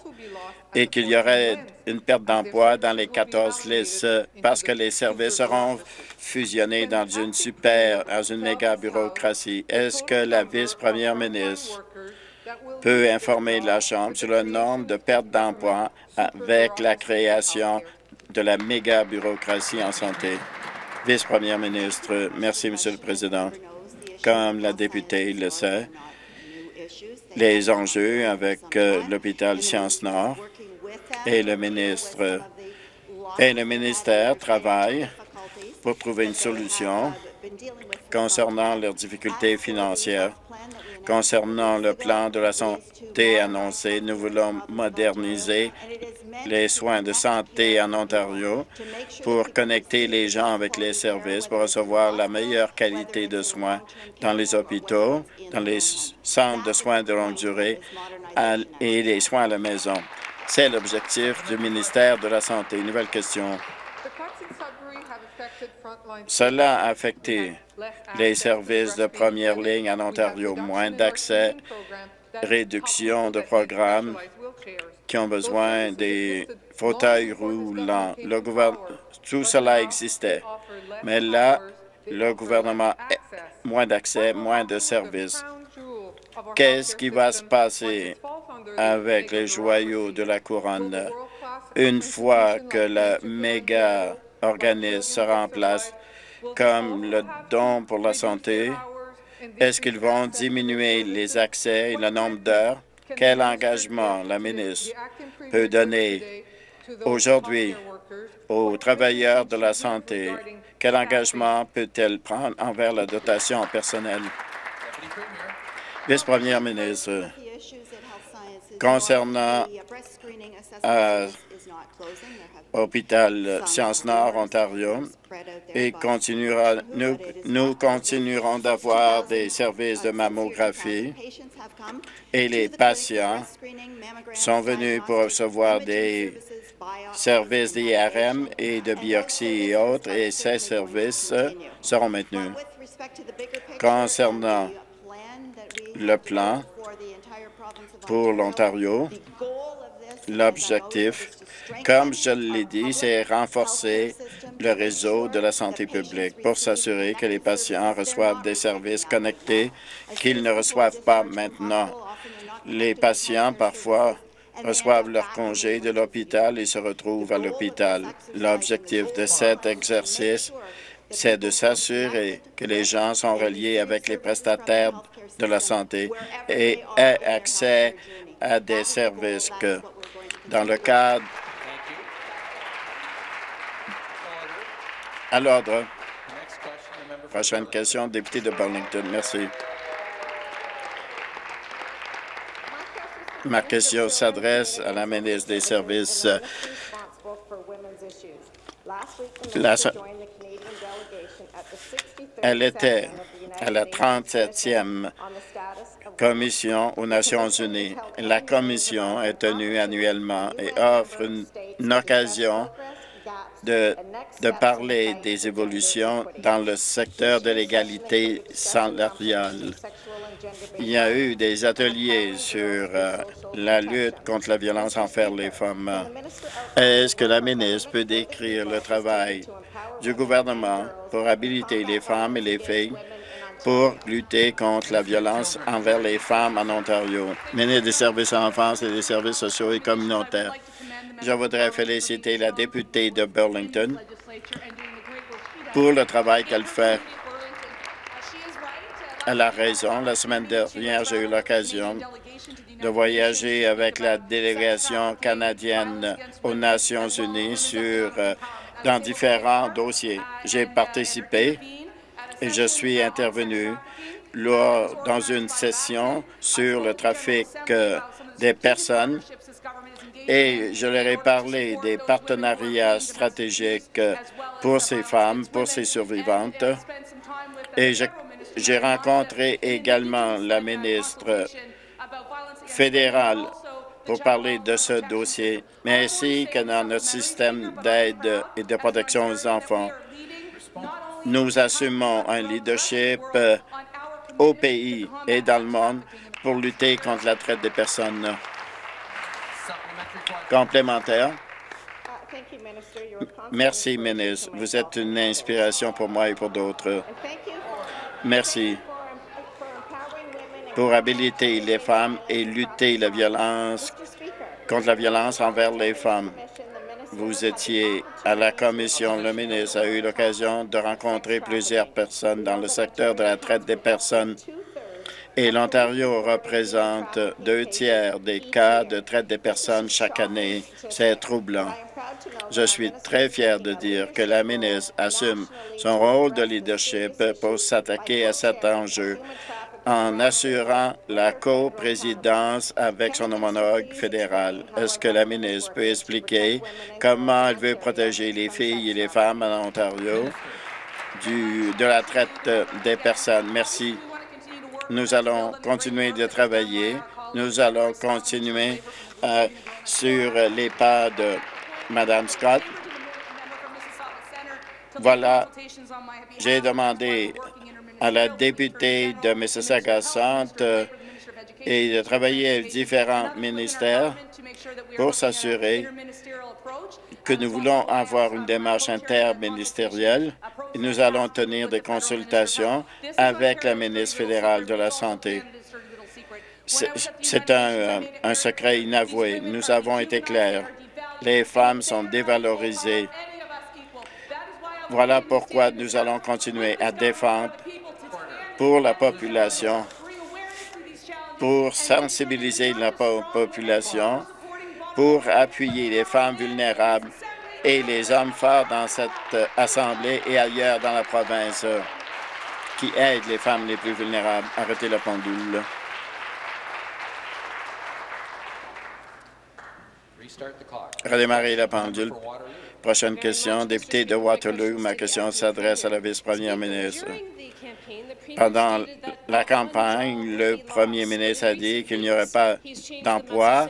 et qu'il y aurait une perte d'emploi dans les 14 listes parce que les services seront fusionnés dans une super, dans une méga bureaucratie. Est-ce que la vice-première ministre peut informer la Chambre sur le nombre de pertes d'emploi avec la création de la méga bureaucratie en santé? Vice-première ministre, merci, Monsieur le Président. Comme la députée le sait, les enjeux avec euh, l'hôpital Sciences Nord et le ministre et le ministère travaillent pour trouver une solution concernant leurs difficultés financières. Concernant le plan de la santé annoncé, nous voulons moderniser les soins de santé en Ontario pour connecter les gens avec les services, pour recevoir la meilleure qualité de soins dans les hôpitaux, dans les centres de soins de longue durée et les soins à la maison. C'est l'objectif du ministère de la Santé. Nouvelle question. Cela a affecté les services de première ligne en Ontario, moins d'accès, réduction de programmes qui ont besoin des fauteuils roulants. Tout cela existait, mais là, le gouvernement a moins d'accès, moins de services. Qu'est-ce qui va se passer avec les joyaux de la couronne? Une fois que le méga organisme sera en place, comme le don pour la santé? Est-ce qu'ils vont diminuer les accès et le nombre d'heures? Quel engagement la ministre peut donner aujourd'hui aux travailleurs de la santé? Quel engagement peut-elle prendre envers la dotation personnelle? Vice-première ministre, concernant euh, hôpital Sciences-Nord, Ontario, et nous continuerons d'avoir des services de mammographie et les patients sont venus pour recevoir des services d'IRM et de biopsie et autres, et ces services seront maintenus. Concernant le plan pour l'Ontario, l'objectif, comme je l'ai dit, c'est renforcer le réseau de la santé publique pour s'assurer que les patients reçoivent des services connectés qu'ils ne reçoivent pas maintenant. Les patients, parfois, reçoivent leur congé de l'hôpital et se retrouvent à l'hôpital. L'objectif de cet exercice, c'est de s'assurer que les gens sont reliés avec les prestataires de la santé et aient accès à des services que, dans le cadre à l'ordre. Prochaine question, député de Burlington. Merci. Ma question s'adresse à la ministre des Services. elle était à la 37e commission aux Nations unies. La commission est tenue annuellement et offre une occasion de, parler des évolutions dans le secteur de l'égalité salariale. Il y a eu des ateliers sur euh, la lutte contre la violence envers les femmes. Est-ce que la ministre peut décrire le travail du gouvernement pour habiliter les femmes et les filles pour lutter contre la violence envers les femmes en Ontario, ministre des services à l'enfance et des services sociaux et communautaires. Je voudrais féliciter la députée de Burlington pour le travail qu'elle fait. Elle a raison. La semaine dernière, j'ai eu l'occasion de voyager avec la délégation canadienne aux Nations unies sur, euh, dans différents dossiers. J'ai participé et je suis intervenu lors, dans une session sur le trafic euh, des personnes et je leur ai parlé des partenariats stratégiques pour ces femmes, pour ces survivantes. Et j'ai rencontré également la ministre fédérale pour parler de ce dossier, mais ainsi que dans notre système d'aide et de protection aux enfants. Nous assumons un leadership au pays et dans le monde pour lutter contre la traite des personnes. Complémentaire. Merci, ministre. Vous êtes une inspiration pour moi et pour d'autres. Merci pour habiliter les femmes et lutter la violence contre la violence envers les femmes. Vous étiez à la commission. Le ministre a eu l'occasion de rencontrer plusieurs personnes dans le secteur de la traite des personnes et l'Ontario représente deux tiers des cas de traite des personnes chaque année. C'est troublant. Je suis très fier de dire que la ministre assume son rôle de leadership pour s'attaquer à cet enjeu en assurant la coprésidence avec son homologue fédéral. Est-ce que la ministre peut expliquer comment elle veut protéger les filles et les femmes en Ontario de la traite des personnes? Merci. Nous allons continuer de travailler. Nous allons continuer euh, sur les pas de Mme Scott. Voilà, j'ai demandé à la députée de Mississauga Centre et de travailler avec différents ministères pour s'assurer que nous voulons avoir une démarche interministérielle et nous allons tenir des consultations avec la ministre fédérale de la Santé. C'est un, un secret inavoué. Nous avons été clairs. Les femmes sont dévalorisées. Voilà pourquoi nous allons continuer à défendre pour la population, pour sensibiliser la population pour appuyer les femmes vulnérables et les hommes forts dans cette Assemblée et ailleurs dans la province qui aident les femmes les plus vulnérables. Arrêtez la pendule. Redémarrer la pendule. Prochaine question, député de Waterloo. Ma question s'adresse à la vice-première ministre. Pendant la campagne, le premier ministre a dit qu'il n'y aurait pas d'emploi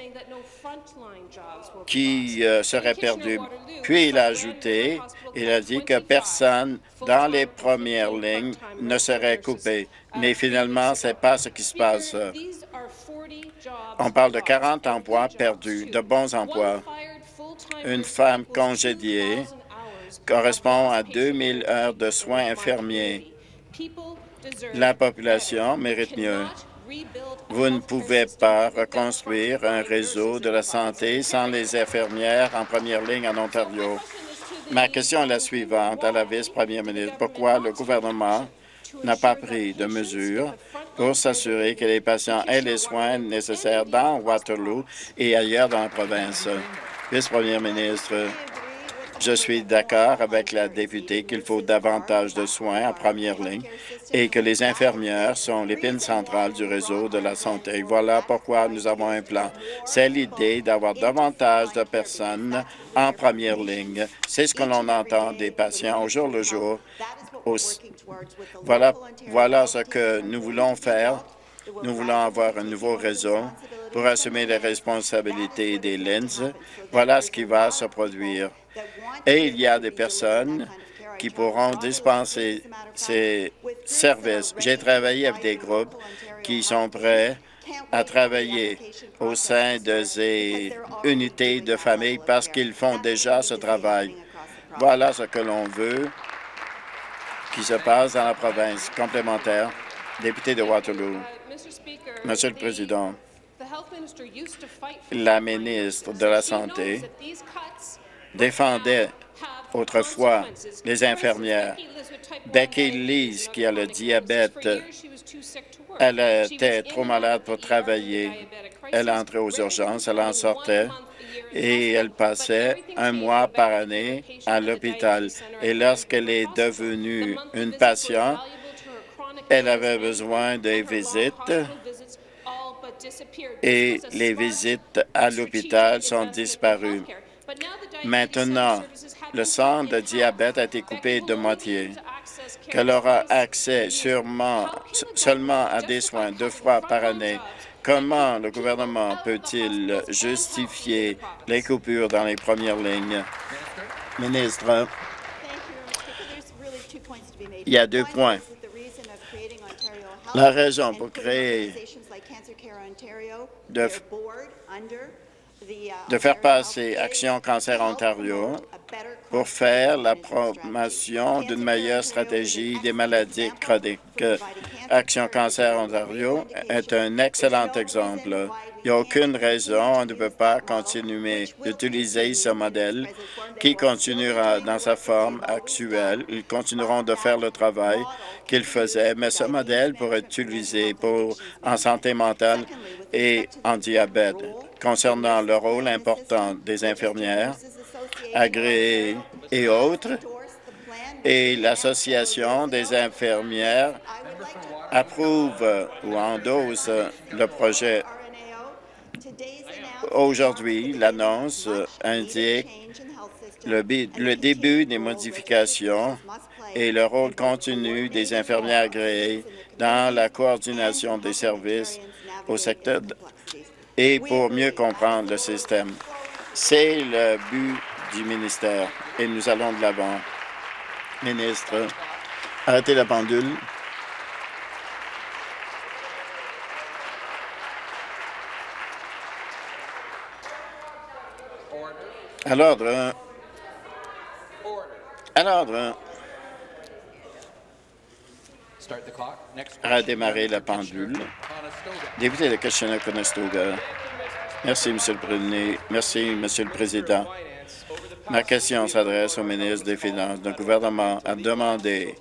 qui euh, serait perdu. Puis il a ajouté, il a dit que personne dans les premières lignes ne serait coupé. Mais finalement, ce n'est pas ce qui se passe. On parle de 40 emplois perdus, de bons emplois. Une femme congédiée correspond à 2000 heures de soins infirmiers. La population mérite mieux. Vous ne pouvez pas reconstruire un réseau de la santé sans les infirmières en première ligne en Ontario. Ma question est la suivante à la vice-première ministre. Pourquoi le gouvernement n'a pas pris de mesures pour s'assurer que les patients aient les soins nécessaires dans Waterloo et ailleurs dans la province? Vice-première ministre, je suis d'accord avec la députée qu'il faut davantage de soins en première ligne et que les infirmières sont l'épine centrale du réseau de la santé. Voilà pourquoi nous avons un plan. C'est l'idée d'avoir davantage de personnes en première ligne. C'est ce que l'on entend des patients au jour le jour. Voilà, voilà ce que nous voulons faire. Nous voulons avoir un nouveau réseau pour assumer les responsabilités des lignes. Voilà ce qui va se produire. Et il y a des personnes qui pourront dispenser ces services. J'ai travaillé avec des groupes qui sont prêts à travailler au sein de ces unités de famille parce qu'ils font déjà ce travail. Voilà ce que l'on veut qui se passe dans la province complémentaire. Député de Waterloo. Monsieur le Président, la ministre de la Santé défendait autrefois les infirmières. Becky Lees, qui a le diabète, elle était trop malade pour travailler. Elle entrait aux urgences, elle en sortait et elle passait un mois par année à l'hôpital. Et lorsqu'elle est devenue une patiente, elle avait besoin de visites et les visites à l'hôpital sont disparues. Maintenant, le centre de diabète a été coupé de moitié, qu'elle aura accès sûrement seulement à des soins deux fois par année. Comment le gouvernement peut-il justifier les coupures dans les premières lignes? Ministre, il y a deux points. La raison pour créer de, de faire passer Action Cancer Ontario pour faire la promotion d'une meilleure stratégie des maladies chroniques. Action Cancer Ontario est un excellent exemple. Il n'y a aucune raison, on ne peut pas continuer d'utiliser ce modèle qui continuera dans sa forme actuelle. Ils continueront de faire le travail qu'ils faisaient, mais ce modèle pourrait être utilisé pour, en santé mentale et en diabète. Concernant le rôle important des infirmières, agréées et autres, et l'Association des infirmières approuve ou endosse le projet. Aujourd'hui, l'annonce indique le, début des modifications et le rôle continu des infirmières agréées dans la coordination des services au secteur et pour mieux comprendre le système. C'est le but du ministère et nous allons de l'avant. Ministre, arrêtez la pendule. À l'ordre. À l'ordre. À démarrer la pendule. Député de Kitchener-Conestoga. Merci, Monsieur le Président. Merci, Monsieur le Président. Ma question s'adresse au ministre des Finances. Le gouvernement a demandé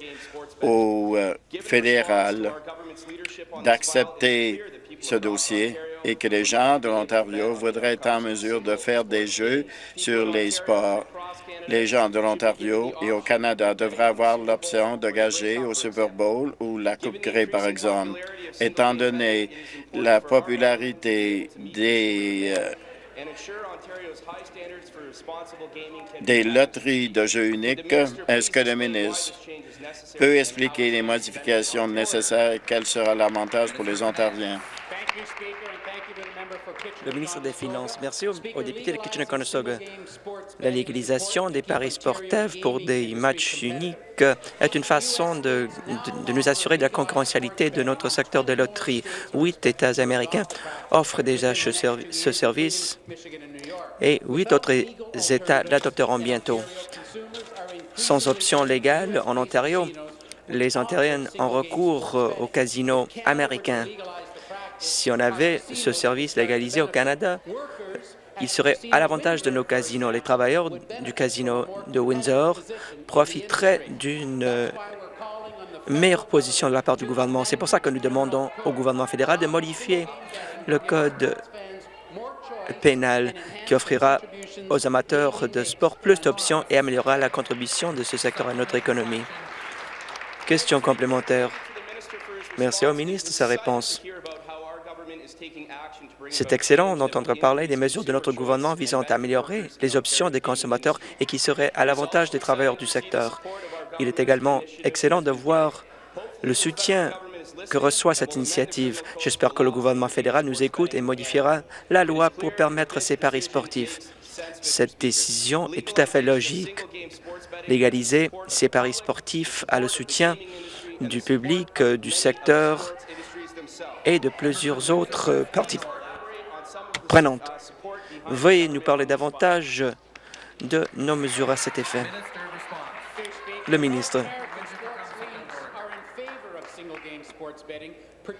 au euh, fédéral d'accepter ce dossier et que les gens de l'Ontario voudraient être en mesure de faire des jeux sur les sports. Les gens de l'Ontario et au Canada devraient avoir l'option de gager au Super Bowl ou la Coupe Grey, par exemple. Étant donné la popularité des, euh, loteries de jeux uniques. Est-ce que le ministre peut expliquer les modifications nécessaires et quel sera l'avantage pour les Ontariens? Le ministre des Finances. Merci au, député de Kitchener-Conestoga. La légalisation des paris sportifs pour des matchs uniques est une façon de, nous assurer de la concurrentialité de notre secteur de loterie. Huit États américains offrent déjà ce, ce service et huit autres États l'adopteront bientôt. Sans option légale en Ontario, les Ontariens ont recours au casino américain si on avait ce service légalisé au Canada, il serait à l'avantage de nos casinos. Les travailleurs du casino de Windsor profiteraient d'une euh, meilleure position de la part du gouvernement. C'est pour ça que nous demandons au gouvernement fédéral de modifier le code pénal qui offrira aux amateurs de sport plus d'options et améliorera la contribution de ce secteur à notre économie. Question complémentaire. Merci au ministre sa réponse. C'est excellent d'entendre parler des mesures de notre gouvernement visant à améliorer les options des consommateurs et qui seraient à l'avantage des travailleurs du secteur. Il est également excellent de voir le soutien que reçoit cette initiative. J'espère que le gouvernement fédéral nous écoute et modifiera la loi pour permettre ces paris sportifs. Cette décision est tout à fait logique. Légaliser ces paris sportifs a le soutien du public, du secteur et de plusieurs autres parties prenantes. Veuillez nous parler davantage de nos mesures à cet effet. Le ministre.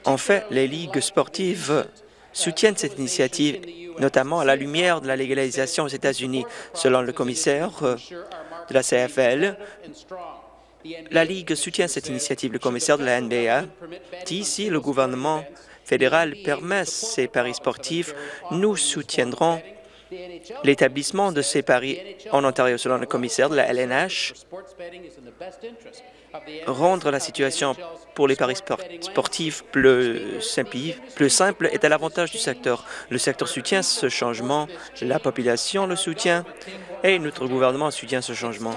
En fait, les ligues sportives soutiennent cette initiative, notamment à la lumière de la légalisation aux États-Unis. Selon le commissaire de la CFL, la Ligue soutient cette initiative. Le commissaire de la NBA dit si le gouvernement fédéral permet ces paris sportifs, nous soutiendrons l'établissement de ces paris en Ontario. Selon le commissaire de la LNH, rendre la situation pour les paris sportifs plus simple, est à l'avantage du secteur. Le secteur soutient ce changement, la population le soutient et notre gouvernement soutient ce changement.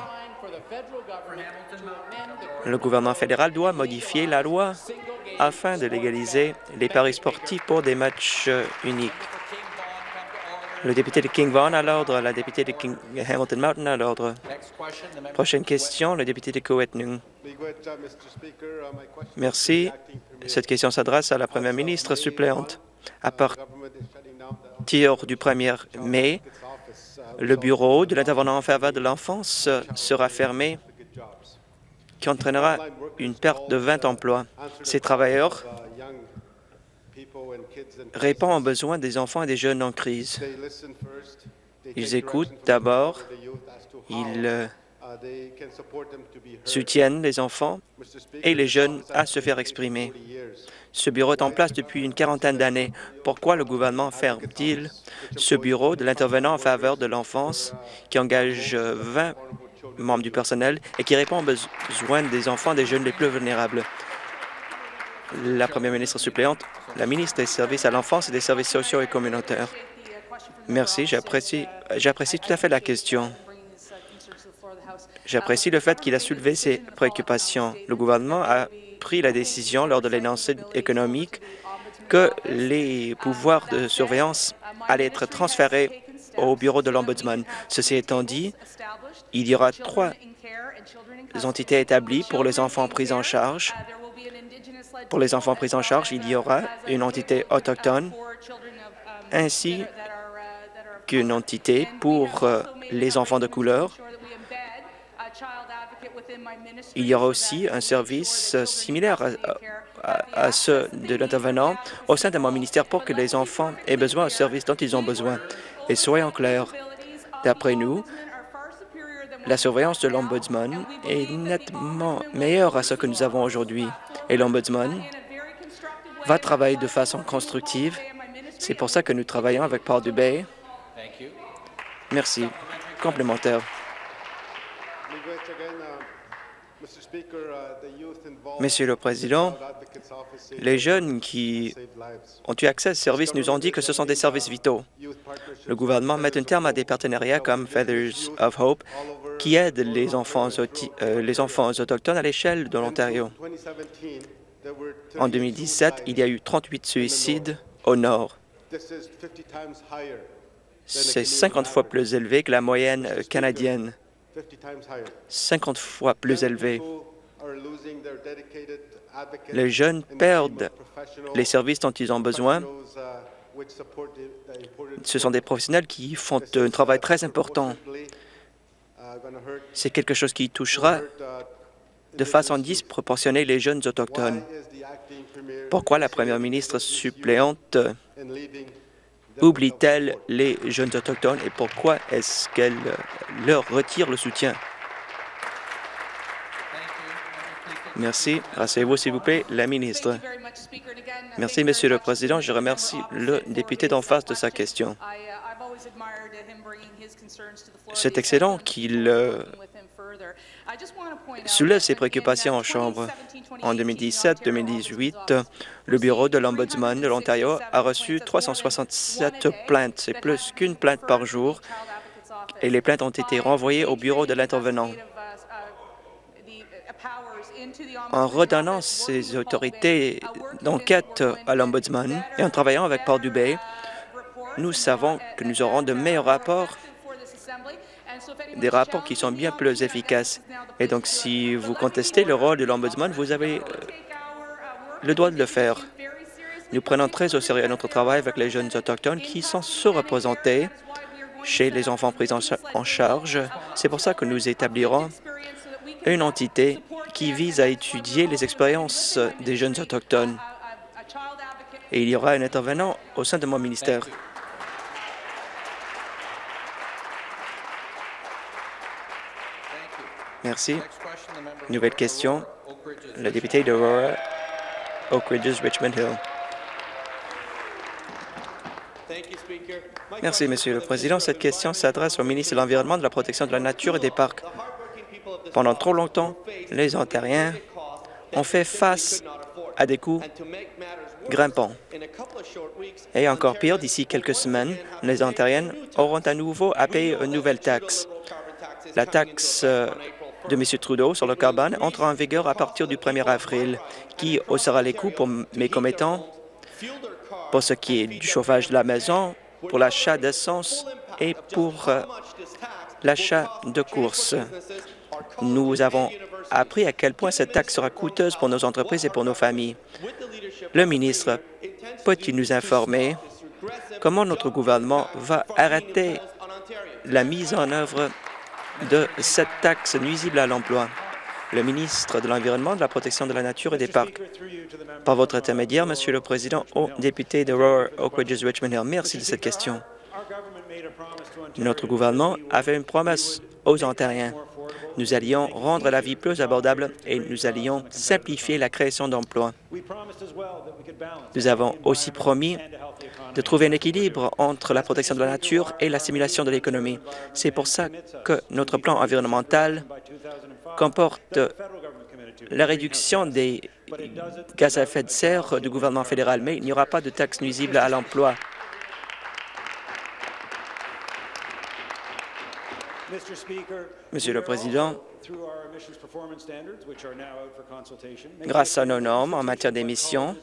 Le gouvernement fédéral doit modifier la loi afin de légaliser les paris sportifs pour des matchs uniques. Le député de King Vaughan à l'ordre, la députée de Hamilton Mountain à l'ordre. Prochaine question, le député de Coetnung. Merci. Cette question s'adresse à la première ministre suppléante. À partir du 1er mai, le bureau de l'intervenant en faveur de l'enfance sera fermé qui entraînera une perte de 20 emplois. Ces travailleurs répondent aux besoins des enfants et des jeunes en crise. Ils écoutent d'abord, ils euh, soutiennent les enfants et les jeunes à se faire exprimer. Ce bureau est en place depuis une quarantaine d'années. Pourquoi le gouvernement ferme-t-il ce bureau de l'intervenant en faveur de l'enfance qui engage 20 membres du personnel et qui répond aux besoins des enfants des jeunes les plus vulnérables. La première ministre suppléante, la ministre des Services à l'enfance et des services sociaux et communautaires. Merci, j'apprécie tout à fait la question. J'apprécie le fait qu'il a soulevé ces préoccupations. Le gouvernement a pris la décision lors de l'énoncé économique que les pouvoirs de surveillance allaient être transférés au bureau de l'Ombudsman. Ceci étant dit, il y aura trois entités établies pour les enfants pris en charge. Pour les enfants pris en charge, il y aura une entité autochtone ainsi qu'une entité pour euh, les enfants de couleur. Il y aura aussi un service euh, similaire à, à ceux de l'intervenant au sein de mon ministère pour que les enfants aient besoin de services dont ils ont besoin. Et soyons clairs, d'après nous, la surveillance de l'Ombudsman est nettement meilleure à ce que nous avons aujourd'hui. Et l'Ombudsman va travailler de façon constructive. C'est pour ça que nous travaillons avec Paul Dubé. Merci. Complémentaire. Monsieur le Président, les jeunes qui ont eu accès à ce service nous ont dit que ce sont des services vitaux. Le gouvernement met un terme à des partenariats comme Feathers of Hope qui aident les enfants, euh, les enfants autochtones à l'échelle de l'Ontario. En 2017, il y a eu 38 suicides au nord. C'est 50 fois plus élevé que la moyenne canadienne. 50 fois plus élevé. Les jeunes perdent les services dont ils ont besoin. Ce sont des professionnels qui font un travail très important. C'est quelque chose qui touchera de façon disproportionnée les jeunes autochtones. Pourquoi la première ministre suppléante oublie-t-elle les jeunes autochtones et pourquoi est-ce qu'elle leur retire le soutien? Merci. Rasseyez-vous, s'il vous plaît, la ministre. Merci, Monsieur le Président. Je remercie le député d'en face de sa question. C'est excellent qu'il euh, soulève ses préoccupations en Chambre. En 2017-2018, le Bureau de l'Ombudsman de l'Ontario a reçu 367 plaintes. C'est plus qu'une plainte par jour et les plaintes ont été renvoyées au Bureau de l'intervenant. En redonnant ces autorités d'enquête à l'Ombudsman et en travaillant avec Paul Dubé, nous savons que nous aurons de meilleurs rapports des rapports qui sont bien plus efficaces. Et donc, si vous contestez le rôle de l'Ombudsman, vous avez euh, le droit de le faire. Nous prenons très au sérieux notre travail avec les jeunes autochtones qui sont sous-représentés chez les enfants pris en charge. C'est pour ça que nous établirons une entité qui vise à étudier les expériences des jeunes autochtones. Et il y aura un intervenant au sein de mon ministère. Merci. Nouvelle question. Le député d'Aurora, Oak Ridges, Richmond Hill. Merci, Monsieur le Président. Cette question s'adresse au ministre de l'Environnement, de la Protection de la Nature et des Parcs. Pendant trop longtemps, les Ontariens ont fait face à des coûts grimpants. Et encore pire, d'ici quelques semaines, les Ontariens auront à nouveau à payer une nouvelle taxe. La taxe euh, de M. Trudeau sur le carbone entre en vigueur à partir du 1er avril, qui haussera les coûts pour mes commettants? Pour ce qui est du chauffage de la maison, pour l'achat d'essence et pour euh, l'achat de courses. Nous avons appris à quel point cette taxe sera coûteuse pour nos entreprises et pour nos familles. Le ministre peut-il nous informer comment notre gouvernement va arrêter la mise en œuvre de cette taxe nuisible à l'emploi. Le ministre de l'Environnement, de la Protection de la Nature et des Parcs. Par votre intermédiaire, Monsieur le Président, au député de Roar Oak Ridges Richmond Hill, merci de cette question. Notre gouvernement avait une promesse aux Ontariens. Nous allions rendre la vie plus abordable et nous allions simplifier la création d'emplois. Nous avons aussi promis de trouver un équilibre entre la protection de la nature et la simulation de l'économie. C'est pour ça que notre plan environnemental comporte la réduction des gaz à effet de serre du gouvernement fédéral, mais il n'y aura pas de taxes nuisibles à l'emploi. Monsieur le Président, Grâce à nos normes en matière d'émissions,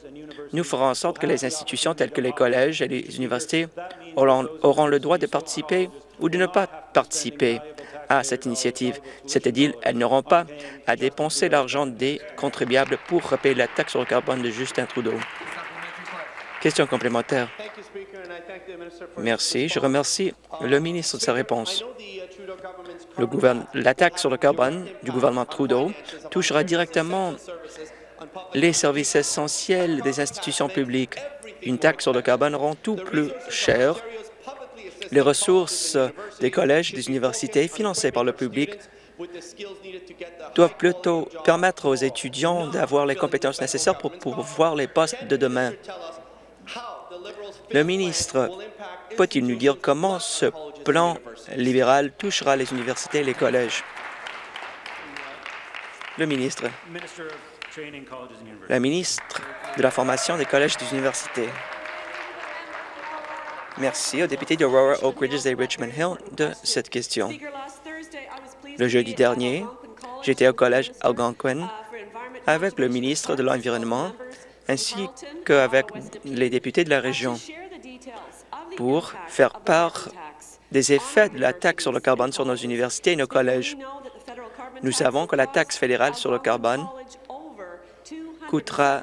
nous ferons en sorte que les institutions telles que les collèges et les universités auront, le droit de participer ou de ne pas participer à cette initiative. C'est-à-dire, elles n'auront pas à dépenser l'argent des contribuables pour repayer la taxe sur le carbone de Justin Trudeau. Question complémentaire. Merci. Je remercie le ministre de sa réponse. La taxe sur le carbone du gouvernement Trudeau touchera directement les services essentiels des institutions publiques. Une taxe sur le carbone rend tout plus cher. Les ressources des collèges des universités financées par le public doivent plutôt permettre aux étudiants d'avoir les compétences nécessaires pour pouvoir les postes de demain. Le ministre peut-il nous dire comment ce plan libéral touchera les universités et les collèges? Le ministre. La ministre de la Formation des collèges et des universités. Merci au député d'Aurora, Oak Ridges et Richmond Hill de cette question. Le jeudi dernier, j'étais au collège Algonquin avec le ministre de l'Environnement ainsi qu'avec les députés de la région pour faire part des effets de la taxe sur le carbone sur nos universités et nos collèges. Nous savons que la taxe fédérale sur le carbone coûtera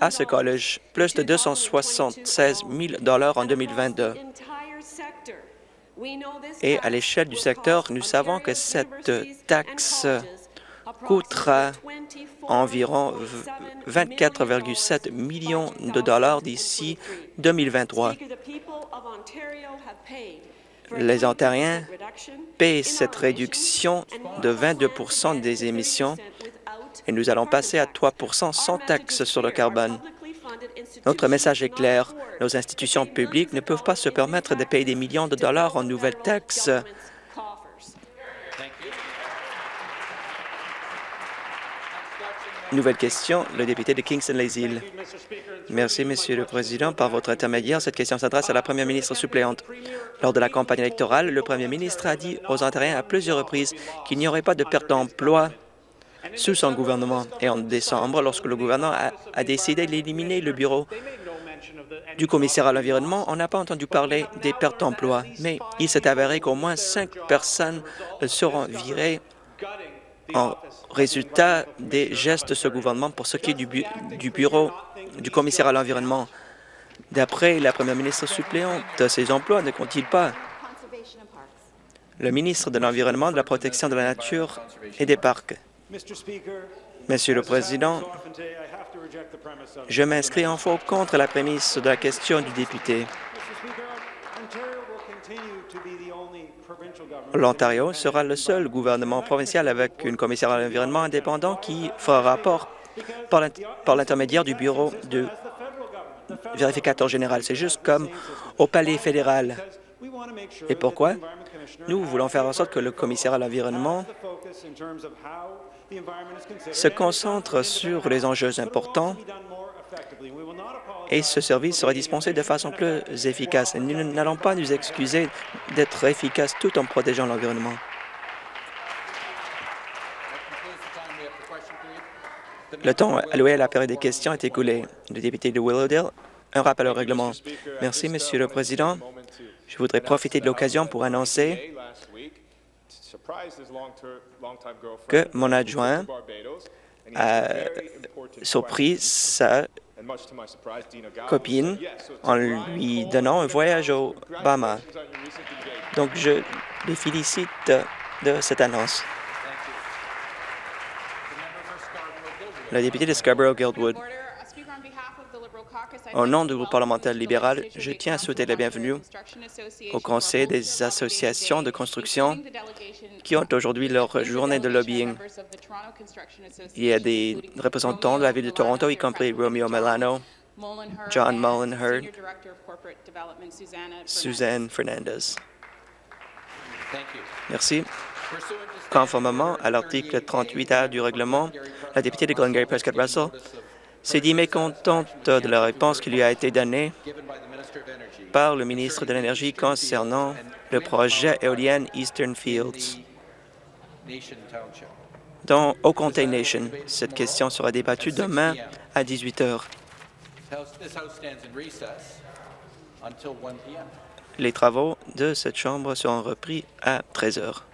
à ce collège plus de 276 000 en 2022. Et à l'échelle du secteur, nous savons que cette taxe coûtera environ 24,7 millions de dollars d'ici 2023. Les Ontariens paient cette réduction de 22% des émissions et nous allons passer à 3% sans taxe sur le carbone. Notre message est clair. Nos institutions publiques ne peuvent pas se permettre de payer des millions de dollars en nouvelles taxes. Nouvelle question, le député de Kingston-les-Îles. Merci, Monsieur le Président. Par votre intermédiaire, cette question s'adresse à la première ministre suppléante. Lors de la campagne électorale, le premier ministre a dit aux Ontariens à plusieurs reprises qu'il n'y aurait pas de perte d'emploi sous son gouvernement. Et en décembre, lorsque le gouvernement a, décidé d'éliminer le bureau du commissaire à l'environnement, on n'a pas entendu parler des pertes d'emploi, mais il s'est avéré qu'au moins cinq personnes seront virées en résultat des gestes de ce gouvernement pour ce qui est du, du bureau du commissaire à l'environnement. D'après la première ministre suppléante, ces emplois ne comptent-ils pas? Le ministre de l'Environnement, de la Protection de la Nature et des Parcs. Monsieur le Président, je m'inscris en faux contre la prémisse de la question du député. L'Ontario sera le seul gouvernement provincial avec une commissaire à l'environnement indépendant qui fera rapport par l'intermédiaire du bureau de vérificateur général. C'est juste comme au palais fédéral. Et pourquoi? Nous voulons faire en sorte que le commissaire à l'environnement se concentre sur les enjeux importants et ce service sera dispensé de façon plus efficace. Nous n'allons pas nous excuser d'être efficaces tout en protégeant l'environnement. Le temps alloué à la période des questions est écoulé. Le député de Willowdale, un rappel au règlement. Merci, Monsieur le Président. Je voudrais profiter de l'occasion pour annoncer que mon adjoint a surpris sa copine en lui donnant un voyage au Bama. Donc, je les félicite de cette annonce. Le député de Scarborough-Guildwood. Au nom du groupe parlementaire libéral, je tiens à souhaiter la bienvenue au Conseil des associations de construction qui ont aujourd'hui leur journée de lobbying. Il y a des représentants de la ville de Toronto, y compris Romeo Milano, John Mullenherd, Suzanne Fernandez. Merci. Conformément à l'article 38A du règlement, la députée de Glengarry Prescott Russell s'est dit mécontente de la réponse qui lui a été donnée par le ministre de l'Énergie concernant le projet éolien Eastern Fields dans Oconte Nation. Cette question sera débattue demain à 18 heures. Les travaux de cette Chambre seront repris à 13 heures.